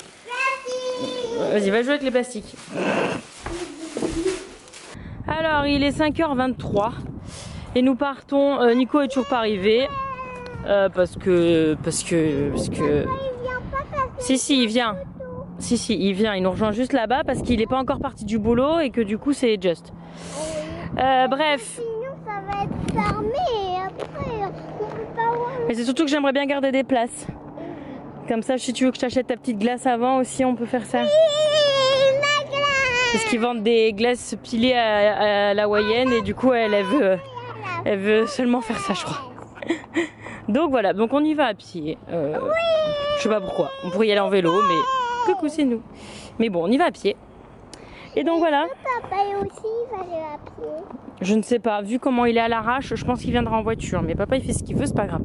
Vas-y, va jouer avec les plastiques. Alors, il est 5h23 et nous partons. euh, Nico est toujours pas arrivé euh, parce que parce que parce que. Il vient pas parce que Si si, il vient. Si si, il vient. Il nous rejoint juste là-bas parce qu'il est pas encore parti du boulot et que du coup c'est just. Euh, bref. sinon ça va être fermé et après on peut pas voir. Mais c'est surtout que j'aimerais bien garder des places. Comme ça, si tu veux que je t'achète ta petite glace avant aussi, on peut faire ça. Ma glace Parce qu'ils vendent des glaces pilées à, à la hawaïenne et du coup elle, elle veut, elle veut seulement faire ça je crois. Donc voilà, donc on y va à pied. Euh, Je sais pas pourquoi, on pourrait y aller en vélo mais coucou c'est nous. Mais bon on y va à pied. Et donc voilà, Papa aussi il va aller à pied. je ne sais pas, vu comment il est à l'arrache, je pense qu'il viendra en voiture. Mais papa il fait ce qu'il veut, c'est pas grave.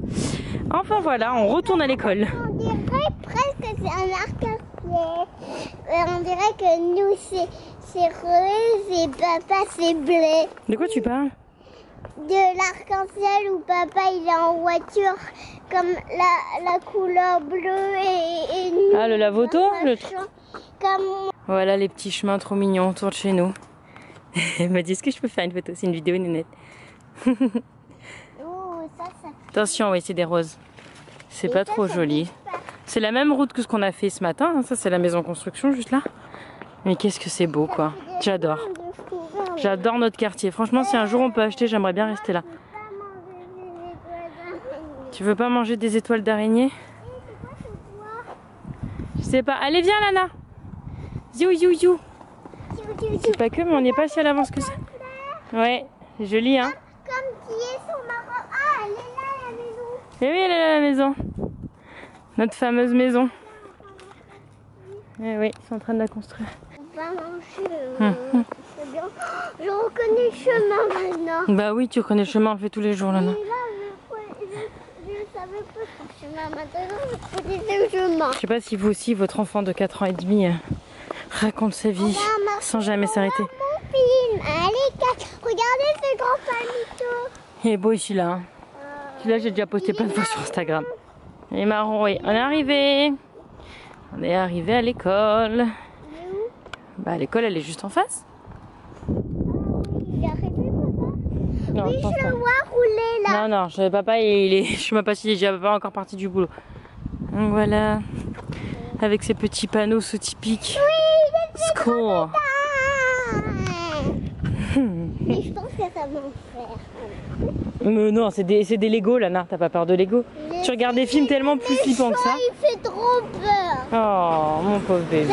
Enfin voilà, on retourne à l'école. On dirait presque que c'est un arc-en-ciel. Euh, on dirait que nous c'est c'est rose et papa c'est bleu. De quoi tu parles? De l'arc-en-ciel où papa il est en voiture comme la, la couleur bleue et, et nous. Ah, le lave-auto, on le Comme Voilà les petits chemins trop mignons autour de chez nous. Elle m'a dit est-ce que je peux faire une photo? C'est une vidéo nénette. Oh, ça, ça. Attention, oui, c'est des roses. C'est pas ça, trop joli. C'est la même route que ce qu'on a fait ce matin. hein. Ça, c'est la maison construction juste là. Mais qu'est-ce que c'est beau, quoi. J'adore. J'adore notre quartier. Franchement, si un jour on peut acheter, j'aimerais bien rester là. Tu veux pas manger des étoiles d'araignée? Je sais pas. Allez, viens, Lana. You, you, you. C'est pas que, mais on n'est pas si à l'avance que ça. Ouais, joli, hein. Comme qui est sur ma robe. Ah, elle est là, la maison. Et oui, elle est là, la maison. Notre fameuse maison. Eh oui, ils sont en train de la construire. On va manger. euh, c'est bien. Je reconnais le chemin maintenant. Bah oui, tu connais le chemin, on le fait tous les jours. Mais là, je, je, je savais pas ce chemin. Maintenant, je connaissais le chemin. Je sais pas si vous aussi, votre enfant de 4 ans et demi euh, raconte sa vie sans jamais s'arrêter. Mon film. Allez, quatre. Regardez ce grand palmito. Il est beau ici là. hein. Celui-là, j'ai déjà posté plein de fois sur Instagram. Il est marron, oui. On est arrivé. On est arrivé à l'école. Bah, l'école, elle est juste en face. Il est arrêté, papa Non, Oui, je le vois rouler là. Non, non, je, papa, il est, je sais même pas s'il est déjà pas encore parti du boulot. Donc voilà, avec ses petits panneaux sous typiques. Score. Ah. Mais je pense que ça va en faire. Mais non, c'est des, des Lego, Lana, t'as pas peur de Lego? Tu regardes des films tellement plus flippants que ça. Oh, il fait trop peur. Oh, mon pauvre bébé.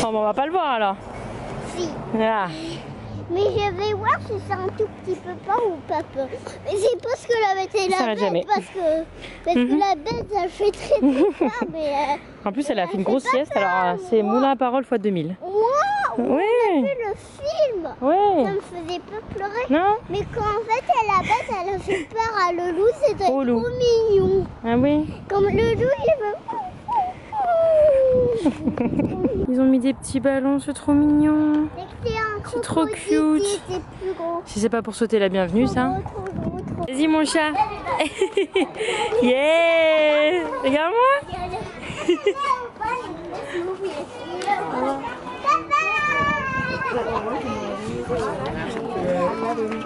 Oh, bon, on va pas le voir alors. filles. Ah. Mais je vais voir si c'est un tout petit peu peur ou pas peur. Mais c'est parce que la bête est Ça la bête. jamais. Parce que, parce Mhm. que la bête, elle fait très peur. mais euh, En plus, elle a fait une grosse sieste, alors euh, c'est moulin à parole fois 2000. moi, on a Ouais, vu le film. Ça ouais. me faisait pas pleurer. Non Mais quand en fait, elle, la bête, elle a fait peur à Loulou, c'était Au trop loup. mignon. Ah oui. Comme le loup, il veut. Ils ont mis des petits ballons, c'est trop mignon. C'est trop cute. Si c'est pas pour sauter la bienvenue, ça. Vas-y, mon chat. yeah Regarde-moi.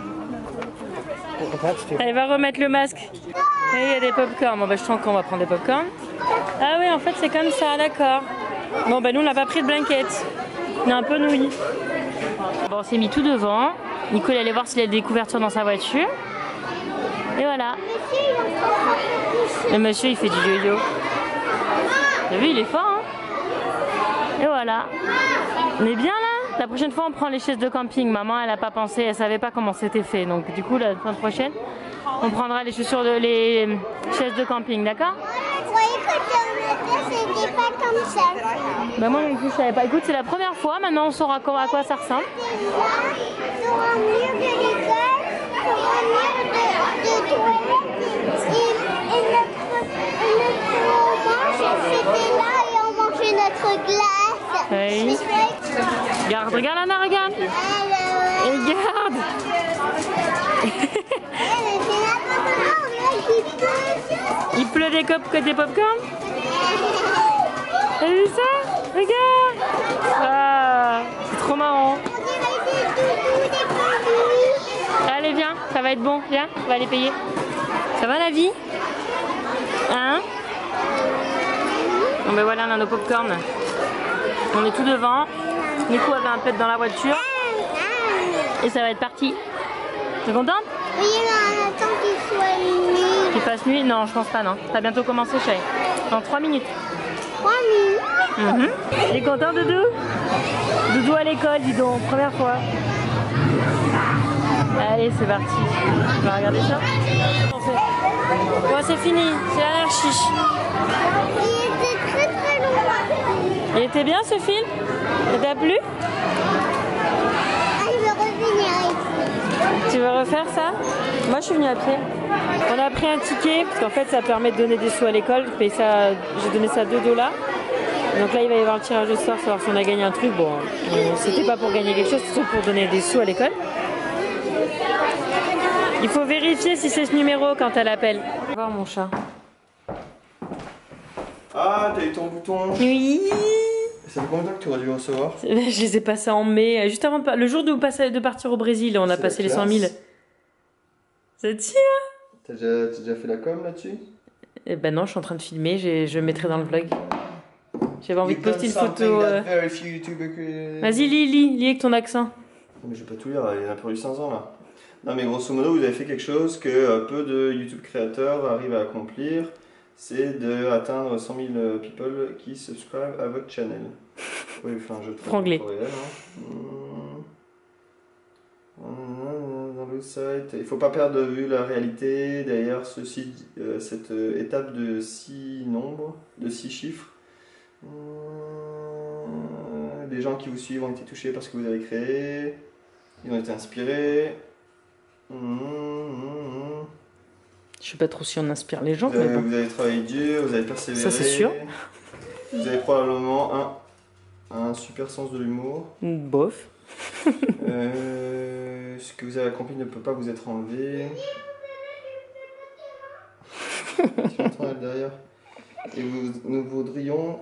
Allez, va remettre le masque. Et il y a des popcorn. Bon, bah, je sens qu'on va prendre des popcorn. Ah oui, en fait, c'est comme ça, d'accord. Bon, bah, nous, on n'a pas pris de blanquette. On est un peu nouilles. Bon, on s'est mis tout devant. Nico, il allait voir s'il y a des couvertures dans sa voiture. Et voilà. Le monsieur, il fait du yo-yo. T'as vu, il est fort, hein Et voilà. On est bien La prochaine fois, on prend les chaises de camping. Maman, elle a pas pensé, elle savait pas comment c'était fait. Donc, du coup, la semaine prochaine, on prendra les chaussures de les chaises de camping, d'accord? C'était pas comme ça. Bah, moi non plus, je savais pas. Écoute, c'est la première fois. Maintenant, on saura quoi- à quoi ça ressemble. Sur un mur de l'école, sur un mur de, de toilette. Et, notre, c'était là et on mangeait notre glace. Oui. Mais c'est vrai que- Regarde, Anna, regarde. Regarde. il pleut. Des copes que des popcorn T'as vu ça? Regarde Ah, c'est trop marrant. Allez, viens, ça va être bon. Viens, on va aller payer. Ça va la vie? Hein? Bon ben voilà, on a nos popcorn. On est tout devant. Nico avait un pet dans la voiture. Et ça va être parti. T'es contente Oui, on attend qu'il soit minuit. Qu'il fasse nuit Non, je pense pas, non. Ça va bientôt commencer, chérie. Dans 3 minutes. Trois minutes. Mhm. Est content, Doudou Doudou à l'école, dis donc, première fois. Allez, c'est parti. On va regarder ça Bon, c'est fini, c'est l'anarchie. Il était très très long. Il était bien ce film? Ça t'a plu? Ah, il veut revenir ici. Tu veux refaire ça? Moi, je suis venue à pied. On a pris un ticket, parce qu'en fait, ça permet de donner des sous à l'école. Je J'ai donné ça 2 dollars. Donc là, il va y avoir le tirage au sort, savoir si on a gagné un truc. Bon, euh, c'était pas pour gagner quelque chose, c'était pour donner des sous à l'école. Il faut vérifier si c'est ce numéro quand elle appelle. Voir mon chat. Ah, t'as eu ton bouton. Oui Ça fait combien de temps que tu aurais dû recevoir? Je les ai passés en mai, juste avant le jour de, passer- de partir au Brésil, on a passé les 100 000. classe. Ça tient T'as déjà, fait la com là-dessus? Eh ben non, je suis en train de filmer, je mettrai dans le vlog. J'avais envie de poster une photo. euh. Vas-y, lis, lis, lis avec ton accent. Mais je vais pas tout lire, il y en a pour eu 500 là. Non mais grosso modo, vous avez fait quelque chose que euh, peu de YouTube créateurs arrivent à accomplir, c'est d'atteindre 100 000 euh, people qui subscribe à votre channel. Oui, enfin je Franglais. Dans le site, il faut pas perdre de vue la réalité derrière ceci, euh, cette euh, étape de 6 nombres, de 6 chiffres. Les gens qui vous suivent ont été touchés par ce que vous avez créé. Ils ont été inspirés. Je sais pas trop si on inspire les gens, Vous mais avez, bon. vous avez travaillé dur, vous avez persévéré. Ça, c'est sûr. Vous avez probablement un, un super sens de l'humour. Bof. Euh, ce que vous avez accompli ne peut pas vous être enlevé. Là derrière Et vous, nous voudrions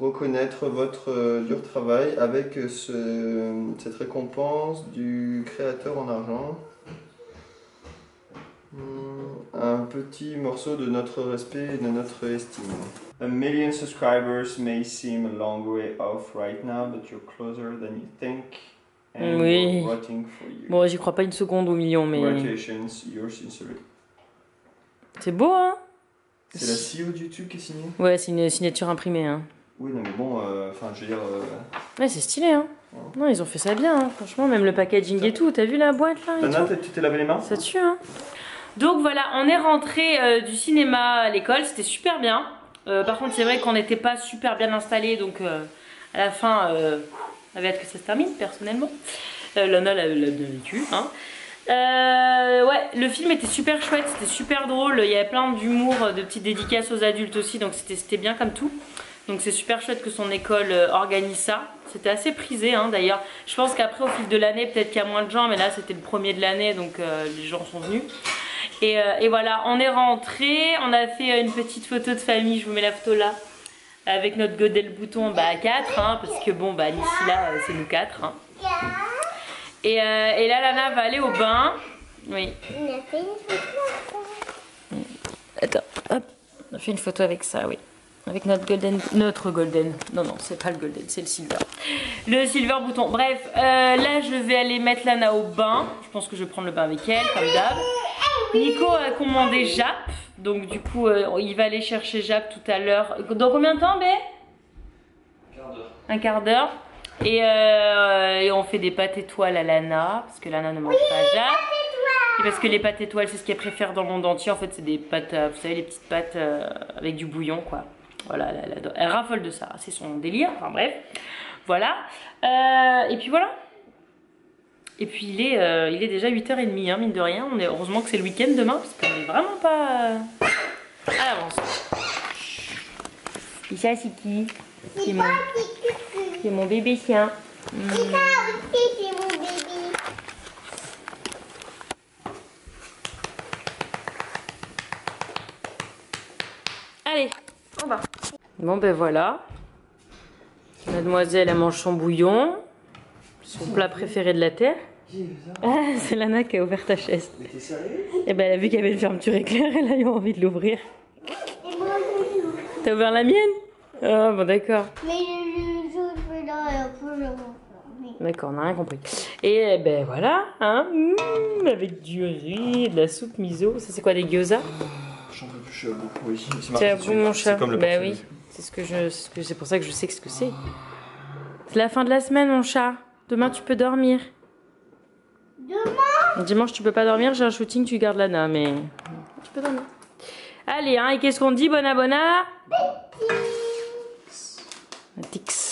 reconnaître votre euh, dur travail avec ce, cette récompense du créateur en argent. Un petit morceau de notre respect et de notre estime. A million subscribers may seem a long way off right now, but you're closer than you think. And Oui. we're voting for you. Bon, j'y crois pas une seconde au million, mais. C'est beau, hein? C'est la CEO de YouTube qui est signée Ouais, c'est une signature imprimée, hein. Oui, non, mais bon, euh, enfin, je veux dire. euh, Ouais, c'est stylé, hein. Non, ils ont fait ça bien, hein. franchement, même le packaging et tout. T'as vu la boîte là t'as- tu t'es lavé les mains? Ça tue, hein. Donc voilà, on est rentré euh, du cinéma à l'école, c'était super bien. Euh, par contre, c'est vrai qu'on n'était pas super bien installés, donc euh, à la fin, on avait hâte que ça se termine, personnellement. Lana l'a bien vécu, hein. Ouais, le film était super chouette, c'était super drôle. Il y avait plein d'humour, de petites dédicaces aux adultes aussi, donc c'était bien comme tout. Donc c'est super chouette que son école organise ça. C'était assez prisé hein, d'ailleurs. Je pense qu'après au fil de l'année peut-être qu'il y a moins de gens, mais là c'était le premier de l'année donc les gens sont venus. Et, euh, et voilà, on est rentré, on a fait euh, une petite photo de famille, je vous mets la photo là. Avec notre godel bouton bah, à 4, hein, parce que bon, bah, ici là, euh, c'est nous 4. Hein. Et, euh, et là, Lana va aller au bain. Oui. On a fait une photo. Attends, hop. On a fait une photo avec ça, oui. Avec notre golden. Notre golden. Non, non, c'est pas le golden, c'est le silver. Le silver bouton. Bref, euh, là, je vais aller mettre Lana au bain. Je pense que je vais prendre le bain avec elle, comme d'hab. Nico a commandé Jap. Donc, du coup, euh, il va aller chercher Jap tout à l'heure. Dans combien de temps, Bé Un quart d'heure. Et, euh, et on fait des pâtes étoiles à Lana. Parce que Lana ne mange pas Jap. Et parce que les pâtes étoiles, c'est ce qu'elle préfère dans le monde entier. En fait, c'est des pâtes, euh, vous savez, les petites pâtes avec du bouillon, quoi. Voilà, elle, elle adore- elle raffole de ça. C'est son délire. Enfin, bref. Voilà. Euh, et puis voilà. Et puis il est, euh, il est déjà 8h30, hein, mine de rien. On est, heureusement que c'est le week-end demain, parce qu'on est vraiment pas euh, à l'avance. Et ça, c'est qui? C'est mon, c'est mon bébé chien. Ça aussi, c'est mon bébé. Allez, on va. Bon ben voilà. Mademoiselle, elle mange son bouillon. Son plat préféré de la terre. Ah, c'est Lana qui a ouvert ta chaise. Mais t'es sérieux? Et ben elle a vu qu'il y avait une fermeture éclair, elle a eu envie de l'ouvrir. Et moi, je joue. T'as ouvert la mienne? Ah bon d'accord. Mais. D'accord, on n'a rien compris. Et eh ben voilà, hein, mmh, avec du riz, de la soupe miso. Ça c'est quoi des gyoza? J'en peux plus, je suis à bout. Oui, c'est mon chat. C'est comme le bah oui, c'est ce que je, c'est ce que c'est pour ça que je sais ce que c'est. C'est la fin de la semaine mon chat. Demain tu peux dormir. Demain, Dimanche, tu peux pas dormir, j'ai un shooting, tu gardes Lana, mais tu peux dormir. Allez, hein, et qu'est-ce qu'on dit, Bona Bona Tix.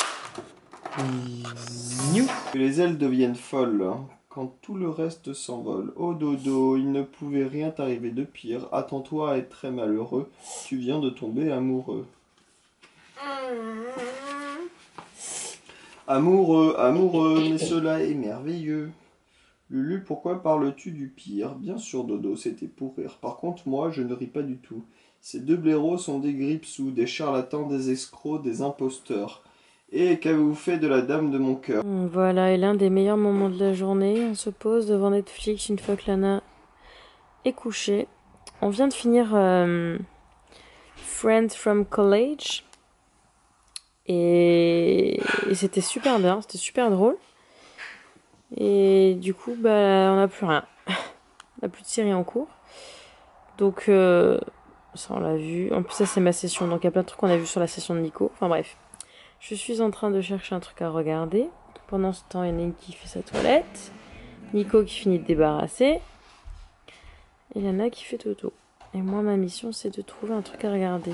Que les ailes deviennent folles hein, quand tout le reste s'envole. Oh dodo, il ne pouvait rien t'arriver de pire. Attends-toi à être très malheureux. Tu viens de tomber amoureux. Amoureux, amoureux, mais cela est merveilleux. Lulu, pourquoi parles-tu du pire? Bien sûr, Dodo, c'était pour rire. Par contre, moi, je ne ris pas du tout. Ces deux blaireaux sont des grippes sous, des charlatans, des escrocs, des imposteurs. Et qu'avez-vous fait de la dame de mon cœur? Voilà, et l'un des meilleurs moments de la journée, on se pose devant Netflix une fois que Lana est couchée. On vient de finir euh, Friends from College. Et, c'était super bien, c'était super drôle. Et du coup, bah, on n'a plus rien. on n'a plus de série en cours. Donc, euh, ça, on l'a vu. En plus, ça, c'est ma session. Donc, il y a plein de trucs qu'on a vu sur la session de Nico. Enfin, bref. Je suis en train de chercher un truc à regarder. Pendant ce temps, il y a qui fait sa toilette. Nico qui finit de débarrasser. Et il qui fait Toto. Et moi, ma mission, c'est de trouver un truc à regarder.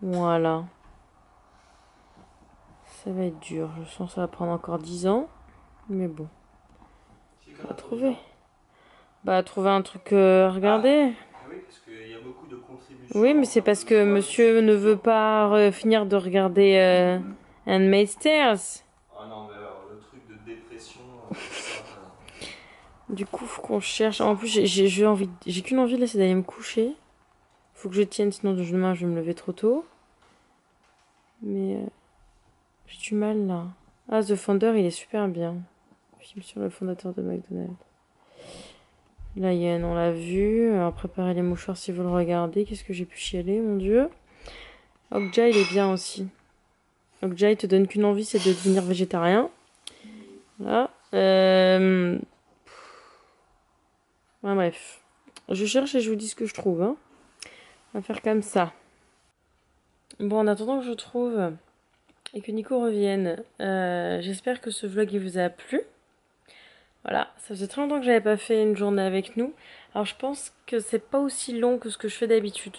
Voilà. Ça va être dur. Je sens que ça va prendre encore 10 ans. Mais bon. On va trouver. Bah, trouver un truc euh, à regarder. Oui, parce qu'il y a beaucoup de contributions. Oui, mais c'est parce que monsieur ne veut pas euh, finir de regarder euh, Handmaid's Tales. Ah non, mais alors, le truc de dépression, euh, ça, euh, Du coup, faut qu'on cherche. En plus, j'ai envie, j'ai qu'une envie là, c'est d'aller me coucher. Faut que je tienne, sinon demain je vais me lever trop tôt. Mais euh, j'ai du mal là. Ah, The Founder, il est super bien. Film sur le fondateur de McDonald's. Yann, on l'a vu. Alors, préparez les mouchoirs si vous le regardez. Qu'est-ce que j'ai pu chialer, mon dieu? Okja, il est bien aussi. Okja, il te donne qu'une envie, c'est de devenir végétarien. Voilà. Euh... Bref. Je cherche et je vous dis ce que je trouve. Hein. On va faire comme ça. Bon, en attendant que je trouve et que Nico revienne, euh, j'espère que ce vlog il vous a plu. Voilà, ça faisait très longtemps que j'avais pas fait une journée avec nous. Alors je pense que c'est pas aussi long que ce que je fais d'habitude.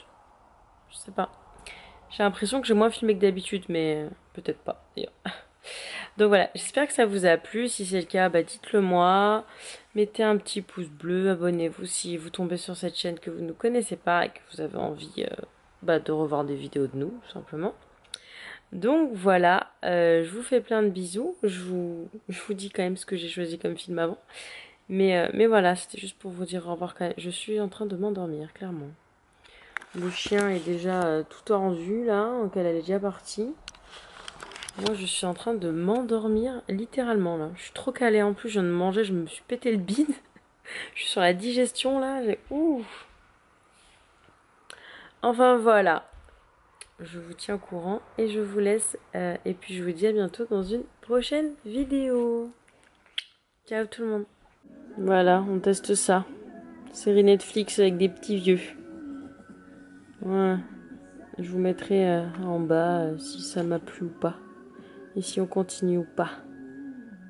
Je sais pas. J'ai l'impression que j'ai moins filmé que d'habitude, mais euh, peut-être pas d'ailleurs. Donc voilà, j'espère que ça vous a plu. Si c'est le cas, bah dites-le moi. Mettez un petit pouce bleu, abonnez-vous si vous tombez sur cette chaîne que vous ne connaissez pas et que vous avez envie euh, bah, de revoir des vidéos de nous, tout simplement. Donc voilà, euh, je vous fais plein de bisous. Je vous, dis quand même ce que j'ai choisi comme film avant. Mais, euh, voilà, c'était juste pour vous dire au revoir quand. Je suis en train de m'endormir, clairement. Le chien est déjà euh, tout en là, donc elle est déjà partie. Moi, je suis en train de m'endormir littéralement là. Je suis trop calée en plus, je viens de manger, je me suis pété le bide. je suis sur la digestion là, j'ai. Enfin voilà. Je vous tiens au courant et je vous laisse. euh, et puis je vous dis à bientôt dans une prochaine vidéo. Ciao tout le monde. Voilà, on teste ça. Série Netflix avec des petits vieux. Ouais. Je vous mettrai euh, en bas euh, si ça m'a plu ou pas. Et si on continue ou pas.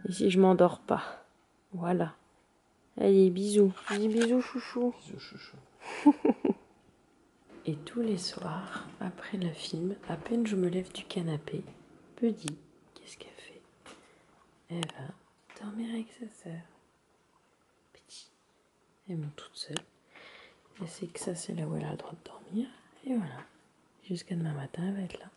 Et si je m'endors pas. Voilà. Allez, bisous. Dis bisous, chouchou. bisous, chouchou. Et tous les soirs, après le film, à peine je me lève du canapé, Buddy, qu'est-ce qu'elle fait? Elle va dormir avec sa sœur. Petit. Elle monte toute seule. Elle sait que ça, c'est là où elle a le droit de dormir. Et voilà. Jusqu'à demain matin, elle va être là.